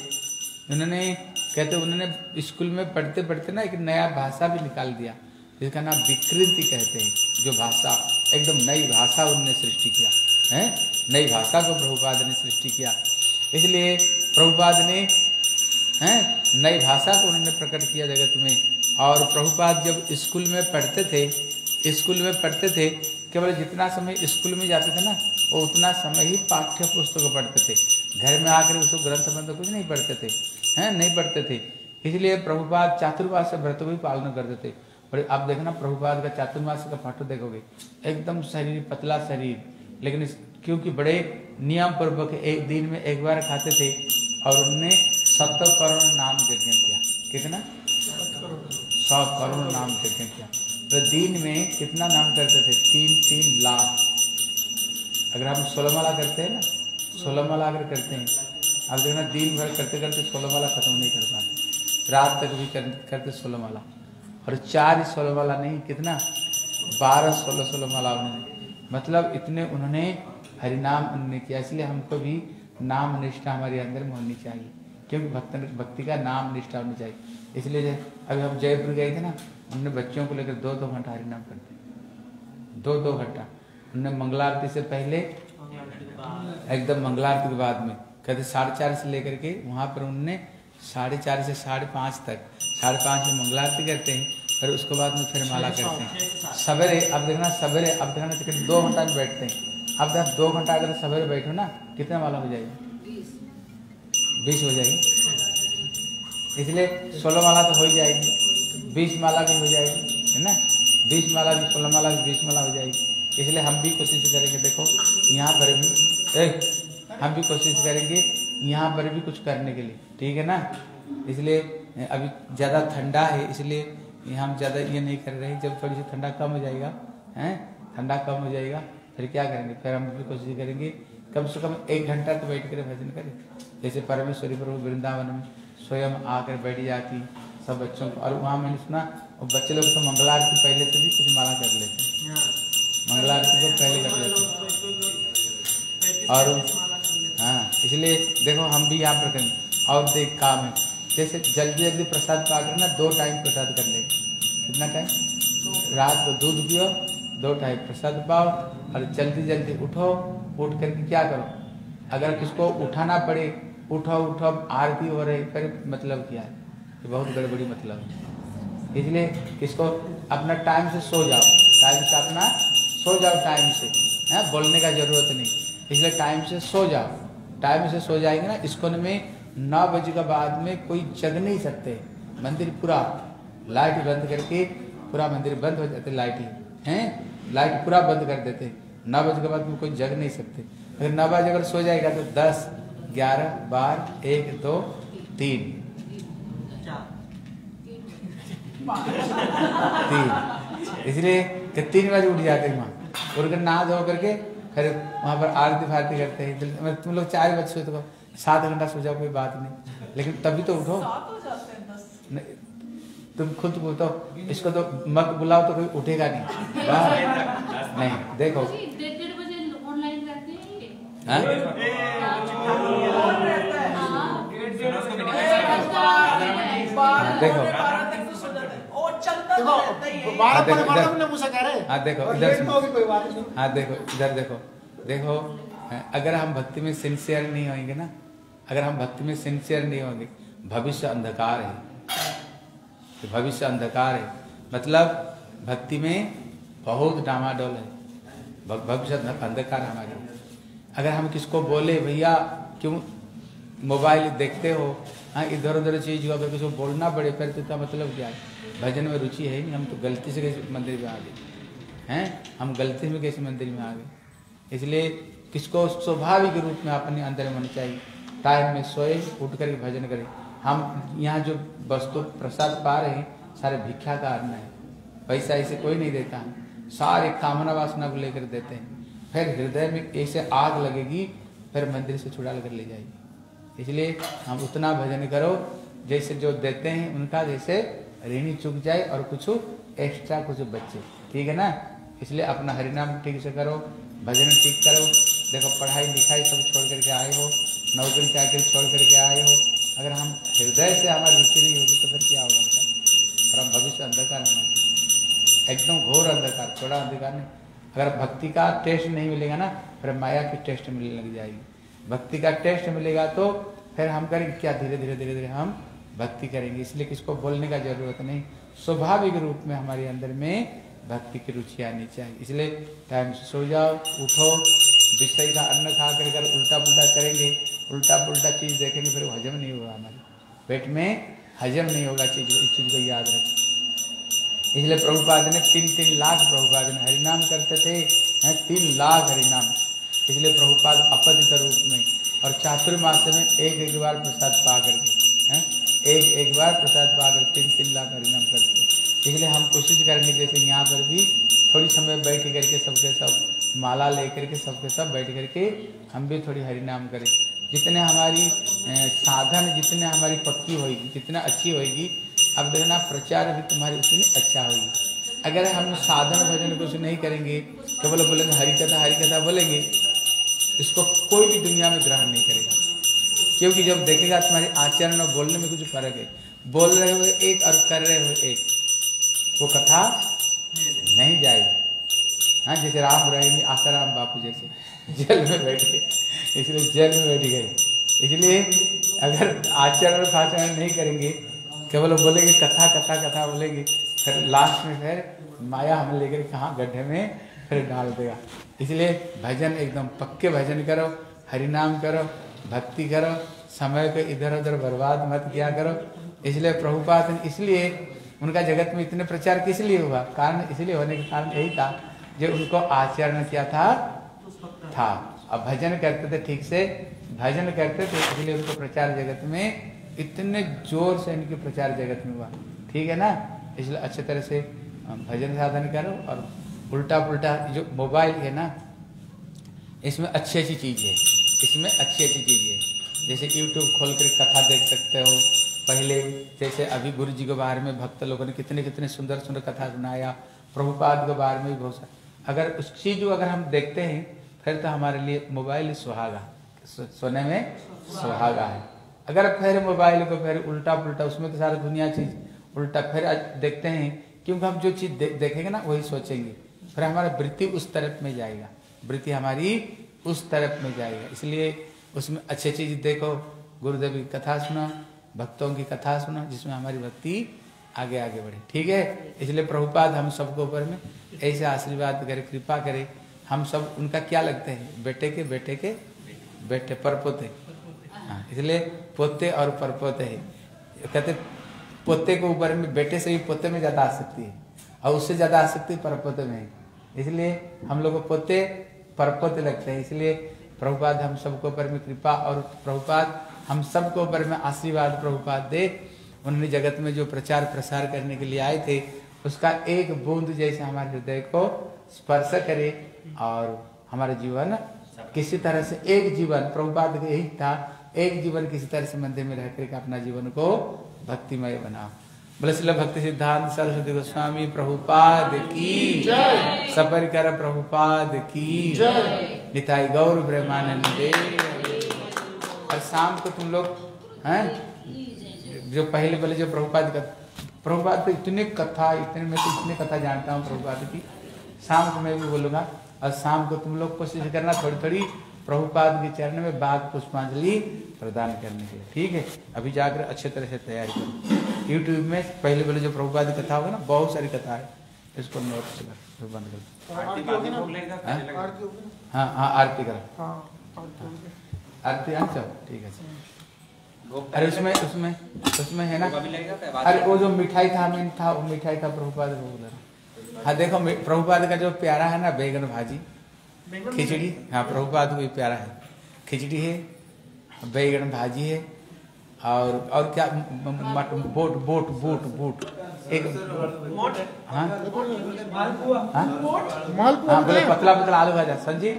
उन्होंने, कहते उन्होंने स्कूल में पढ़ते पढ़ते ना एक नया भाषा भी निकाल दिया, जिसका नाम विकृति कहते हैं, जो भाषा, एकदम नई भाषा उन्होंने सृष्टि किया, है? नई भाषा को प्रभुपाद ने सृष्टि किया। इसलिए प्रभुपाद ने, हैं? नई भाषा को उन्होंने प्रकट किया जगत में। और प्रभुपाद जब स्कूल में पढ़ते थे, स्कूल में पढ़ते थे केवल जितना समय स्कूल में जाते थे ना वो उतना समय ही पाठ्य पुस्तक पढ़ते थे। घर में आकर उसको ग्रंथ बंध कुछ नहीं पढ़ते थे हैं नहीं पढ़ते थे। इसलिए प्रभुपाद चातुर्मास व्रत भी पालन करते थे। और आप देखना प्रभुपाद का चातुर्मास का फ़ोटो देखोगे एकदम शरीर पतला शरीर। लेकिन क्योंकि बड़े नियम पूर्वक एक दिन में एक बार खाते थे और उनने सत्तर करोड़ नाम यज्ञ किया। कितना? सौ करोड़ नाम। यज्ञ किया। तो दिन में कितना नाम करते थे? तीन तीन लाख। अगर हम सोलह माला करते हैं ना सोलह माला अगर करते हैं अब देखना दिन भर करते करते सोलह माला खत्म नहीं कर पाते। रात तक भी कर, करते सोलह माला। और चार सोलह माला नहीं कितना? बारह सोलह सोलह माला उन्होंने मतलब इतने उन्होंने हरिनाम उन्होंने किया इसलिए हमको भी नाम निष्ठा हमारे अंदर में होनी चाहिए। क्योंकि भक्त भक्ति का नाम निष्ठा होनी चाहिए। इसलिए अभी हम जयपुर गए थे ना उन्होंने बच्चों को लेकर दो दो घंटा हरिनाम करते दो दो घंटा। उन्होंने मंगलारती से पहले एकदम मंगलारती के बाद में कहते साढ़े चार से लेकर के वहाँ पर उन्होंने साढ़े चार से साढ़े पाँच तक साढ़े पाँच में मंगलारती करते हैं और उसके बाद में फिर माला करते हैं। सवेरे अब देखना सवेरे अब देखना टिकट दो घंटा में बैठते हैं। अब देखना दो घंटा अगर सवेरे बैठो ना कितना माला हो जाएगी? बीस हो जाएगी। इसलिए सोलह माला तो हो ही जाएगी। बीस माला भी हो जाएगी है ना? बीस माला भी सोलह माला भी बीस माला हो जाएगी। इसलिए हम भी कोशिश करेंगे देखो यहाँ पर भी ए, हम भी कोशिश करेंगे यहाँ पर भी कुछ करने के लिए ठीक है ना? इसलिए अभी ज़्यादा ठंडा है इसलिए हम ज़्यादा ये नहीं कर रहे जब थोड़ी सी ठंडा कम हो जाएगा हैं? ठंडा कम हो जाएगा फिर क्या करेंगे? फिर हम भी कोशिश करेंगे कम से कम एक घंटा तो बैठ कर भजन करें। जैसे परमेश्वरी प्रभु वृंदावन में स्वयं आकर बैठ जाती सब बच्चों को। और वहाँ मैंने सुना और बच्चे लोग तो मंगलारती पहले से भी कुछ माला कर लेते मंगलारती को पहले कर लेते और हाँ इसलिए देखो हम भी यहाँ पर करें और देख काम है। जैसे जल्दी जल्दी प्रसाद पा कर ना दो टाइम प्रसाद कर ले कितना टाइम रात को दूध पियो दो टाइम प्रसाद पाओ और जल्दी जल्दी उठो उठ करके क्या करो? अगर किसको उठाना पड़े उठो उठो आरती हो रही फिर मतलब क्या है? ये बहुत गड़बड़ी मतलब है इसलिए किसको अपना टाइम से सो जाओ। टाइम से अपना सो जाओ टाइम से। है, बोलने का ज़रूरत नहीं। इसलिए टाइम से सो जाओ। टाइम से सो जाएँगे ना इसको में नौ बजे के बाद में कोई जग नहीं सकते। मंदिर पूरा लाइट बंद करके पूरा मंदिर बंद हो जाते लाइट ही? हैं लाइट पूरा बंद कर देते। नौ बजे के बाद में कोई जग नहीं सकते। अगर नौ बजे अगर सो जाएगा तो दस, ग्यारह, बारह, एक, दो, तीन। तीन इसलिए कि तीन बजे उठ जाते हैं वहाँ उठ कर नहा धो करके फिर वहाँ पर आरती फारती करते हैं मतलब तुम लोग चार बजे सोते हो सात घंटा सो जाओ कोई बात नहीं। लेकिन तभी तो उठो। तुम खुद बोलते हो इसको तो मत बुलाओ तो कोई उठेगा नहीं। नहीं देखो। डेढ़ डेढ़ बजे ऑनलाइन रहते हैं ये। हाँ? देखो। देखो बारह देखो, बारह इधर। में कह रहे हाँ, देखो, इधर सुनो। तो भी कोई बात नहीं। हाँ देखो इधर देखो देखो अगर हम भक्ति में सिंसियर नहीं होंगे ना अगर हम भक्ति में सिंसियर नहीं होंगे भविष्य अंधकार है। तो भविष्य अंधकार है। मतलब भक्ति में बहुत डामाडोल है। भविष्य अंधकार हमारे। अगर हम किसको बोले भैया क्यों मोबाइल देखते हो? हाँ इधर उधर चीज़ अगर किसी को बोलना पड़े, फिर तो मतलब क्या है? भजन में रुचि है नहीं, हम तो गलती से कैसे मंदिर में आ गए। हैं? हम गलती में कैसे मंदिर में आ गए। इसलिए किसको स्वाभाविक रूप में अपने अंदर में होना चाहिए। टाइम में सोए, उठ करके भजन करें। हम यहाँ जो वस्तु प्रसाद पा रहे हैं, सारे भिक्षा का अन्न है। पैसा ऐसे कोई नहीं देता। सारे कामना वासना को लेकर देते हैं। फिर हृदय में ऐसे आग लगेगी, फिर मंदिर से छुड़ा लेकर ले जाएगी। इसलिए हम उतना भजन करो, जैसे जो देते हैं उनका, जैसे ऋणी चुक जाए और कुछ एक्स्ट्रा कुछ बचे। ठीक है ना? इसलिए अपना हरिनाम ठीक से करो, भजन ठीक करो। देखो, पढ़ाई लिखाई सब छोड़ करके आए हो, नौकरी चाकरी छोड़ करके आए हो। अगर हम हृदय से हमारी रुचि नहीं होगी तो फिर क्या होगा? उनका और हम भविष्य अंधकार है। हमारा एकदम घोर अंधकार थोड़ा अंधकार नहीं। अगर भक्ति का टेस्ट नहीं मिलेगा ना, फिर माया की टेस्ट मिलने लग जाएगी। भक्ति का टेस्ट मिलेगा तो फिर हम करेंगे क्या? धीरे धीरे धीरे धीरे हम भक्ति करेंगे। इसलिए किसको बोलने का ज़रूरत नहीं। स्वाभाविक रूप में हमारे अंदर में भक्ति की रुचि आनी चाहिए। इसलिए टाइम से सो जाओ, उठो विषय का अन्न खा कर कर उल्टा पुल्टा करेंगे। उल्टा पुल्टा चीज़ देखेंगे, फिर हजम नहीं होगा हमारे। पेट में हजम नहीं होगा चीज़ को, इस चीज़ को याद रखें। इसलिए प्रभुपाद ने तीन तीन लाख प्रभुपाद ने हरिनाम करते थे तीन लाख हरिनाम। इसलिए प्रभुपाद अपतित रूप में और चातुर्मास में एक एक बार प्रसाद पा करके हैं? एक एक बार प्रसाद पा कर तीन तीन लाख हरिनाम करते इसलिए हम कोशिश करेंगे जैसे यहाँ पर भी थोड़ी समय बैठ करके सबके सब माला लेकर के सबके सब बैठ करके हम भी थोड़ी हरिनाम करें। जितने हमारी साधन जितने हमारी पक्की होगी जितना अच्छी होगी अब देखना प्रचार भी तुम्हारी उतनी अच्छा होगी अगर हम साधन भजन कुछ नहीं करेंगे, केवल बोलेंगे हरि कथा हरि कथा बोलेंगे इसको कोई भी दुनिया में ग्रहण नहीं करेगा। क्योंकि जब देखेगा तुम्हारे आचरण और बोलने में कुछ फ़र्क है, बोल रहे हुए एक और कर रहे हुए एक, वो कथा नहीं जाएगी। हाँ जैसे राम रहीमी आसाराम बापू जैसे जेल में बैठ गए, इसलिए जेल में बैठ गए। इसलिए अगर आचरण और फाचरण नहीं करेंगे, केवल बोलेंगे कथा कथा कथा बोलेंगे, फिर लास्ट में फिर माया हमें लेकर कहाँ गड्ढे में फिर डाल देगा। इसलिए भजन एकदम पक्के भजन करो, हरिनाम करो, भक्ति करो, समय को इधर उधर बर्बाद मत किया करो। इसलिए प्रभुपाद इसलिए उनका जगत में इतने प्रचार किस लिए हुआ? कारण इसलिए होने के कारण यही था जो उनको आचरण किया था। था। अब भजन करते थे ठीक से, भजन करते थे इसलिए उनको प्रचार जगत में इतने ज़ोर से इनके प्रचार जगत में हुआ। ठीक है ना? इसलिए अच्छे तरह से भजन साधन करो और उल्टा पुल्टा जो मोबाइल है ना इसमें अच्छी अच्छी चीज़ है। इसमें अच्छी अच्छी चीज़ है। जैसे यूट्यूब खोल कर कथा देख सकते हो। पहले जैसे अभी गुरु जी के बारे में भक्त लोगों ने कितने कितने सुंदर सुंदर कथा सुनाया प्रभुपाद के बारे में भी बहुत सारा। अगर उस चीज़ को अगर हम देखते हैं फिर तो हमारे लिए मोबाइल सुहागा सोने में सुहागा है। अगर फिर मोबाइल को फिर उल्टा पुल्टा उसमें तो सारा दुनिया चीज़ उल्टा फिर देखते हैं क्योंकि हम जो चीज़ दे, देखेंगे ना वही सोचेंगे। फिर हमारा वृत्ति उस तरफ़ में जाएगा। वृत्ति हमारी उस तरफ़ में जाएगा। इसलिए उसमें अच्छी चीज़ देखो, गुरुदेव की कथा सुनो, भक्तों की कथा सुनो, जिसमें हमारी भक्ति आगे आगे बढ़े। ठीक है? इसलिए प्रभुपाद हम सबको ऊपर में ऐसे आशीर्वाद करे, कृपा करे। हम सब उनका क्या लगते हैं? बेटे के बेटे के, बेटे परपोते हाँ इसलिए पोते और परपोते है। कहते पोते के ऊपर में, बेटे से भी पोते में ज़्यादा आसक्ति है। और उससे ज़्यादा आ सकती आसक्ति परपोते में है। इसलिए हम लोग पोते परपोते लगते हैं। इसलिए प्रभुपाद हम सबको ऊपर में कृपा और प्रभुपाद हम सबको ऊपर में आशीर्वाद प्रभुपाद दे। उन्होंने जगत में जो प्रचार प्रसार करने के लिए आए थे, उसका एक बूंद जैसे हमारे हृदय को स्पर्श करे और हमारा जीवन किसी तरह से एक जीवन, प्रभुपाद यही था, एक जीवन किसी तरह से मंदिर में रह करके अपना जीवन को भक्तिमय बनाओ बोले शिल भक्ति सिद्धांत सरस्वती गोस्वामी प्रभुपाद की सपर कर प्रभुपाद की निताई गौर ब्रह्मानंद देव और शाम को तुम लोग हैं? जो पहले पहले जो प्रभुपाद का प्रभुपाद तो इतने कथा इतने मैं तो इतने कथा जानता हूँ प्रभुपाद की। शाम को मैं भी बोलूँगा और शाम को तुम लोग कोशिश करना थोड़ी थोड़ी प्रभुपाद के चरण में बाघ पुष्पांजलि प्रदान करने के लिए। ठीक है? अभी जाकर अच्छे तरह से तैयारी करो। यूट्यूब में पहले पहले जो प्रभुपाद की कथा होगा ना बहुत सारी कथा है। इसको नोट से कर बंद कर। हाँ? हाँ हाँ आरती करो। हाँ आरती जाओ ठीक है अरे उसमें उसमें उसमें है ना? अरे वो जो मिठाई था मीन था वो मिठाई का प्रभुपाद को बोला हाँ देखो प्रभुपाद का जो प्यारा है ना बैगन भाजी खिचड़ी हाँ प्रभुपाद को भी प्यारा है। खिचड़ी है बैगन भाजी है और और क्या मट बोट बोट बोट बोट। एक हाँ? हाँ? हाँ बोले पतला पतला आलू भाजा। संजीव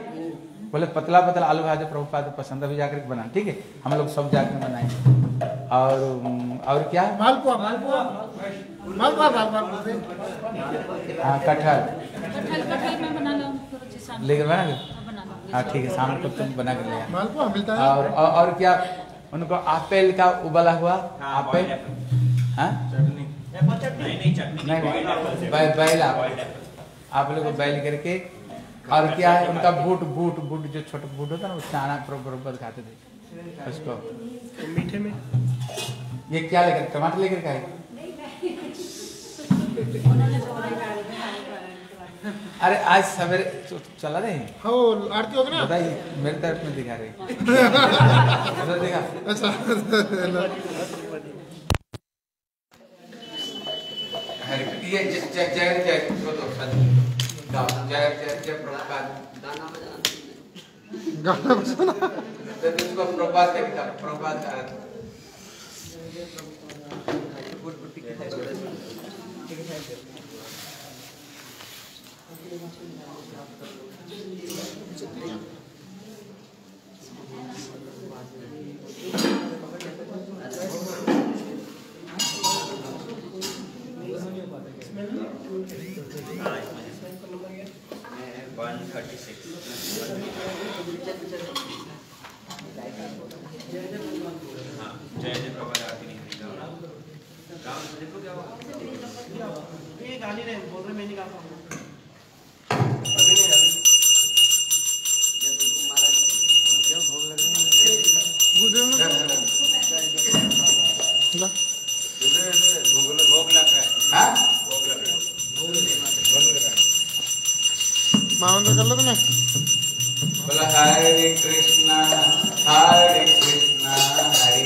बोले पतला पतला आलू भाजा प्रभुपाद को पसंद अभी जाकर बना। ठीक है हम लोग सब जाकर बनाएँगे। और और क्या? मालपुआ। मालपुआ। मालपुआ मालपुआ हाँ। कटहल। कटहल कटहल में बना लेकर बना के? हाँ, ठीक है शाम को तुम बना कर ले आओ। मालपुआ मिलता है। और और, और क्या? उनको आपेल का उबला हुआ? हाँ, आपेल? हाँ? बैल आप आप लोग को बैल करके और क्या है उनका बूट बूट बूट जो छोटा बूट होता है ना वो चाना बरोबर खाते थे। उसको। मीठे में? ये क्या लेकर टमाटर लेकर खाए अरे आज सवेरे तो चला रहे हैं। हाँ आरती होगी ना? बताइए मेरे तरफ़ में दिखा रहे उधर दिखा? अच्छा हरि ये जय जय जय जय वो सच गाओ जय जय जय प्रभुपाद गाना बजाना। इसको प्रभुपाद का किताब प्रभुपाद का वन थर्टी हाँ जय जय प्रभा आरती नहीं हुई राम देखो क्या हुआ ये गाली रहे बोल रहे मैं नहीं मावन तो कर लो तुमने बोला हरे कृष्णा हरे कृष्णा हरे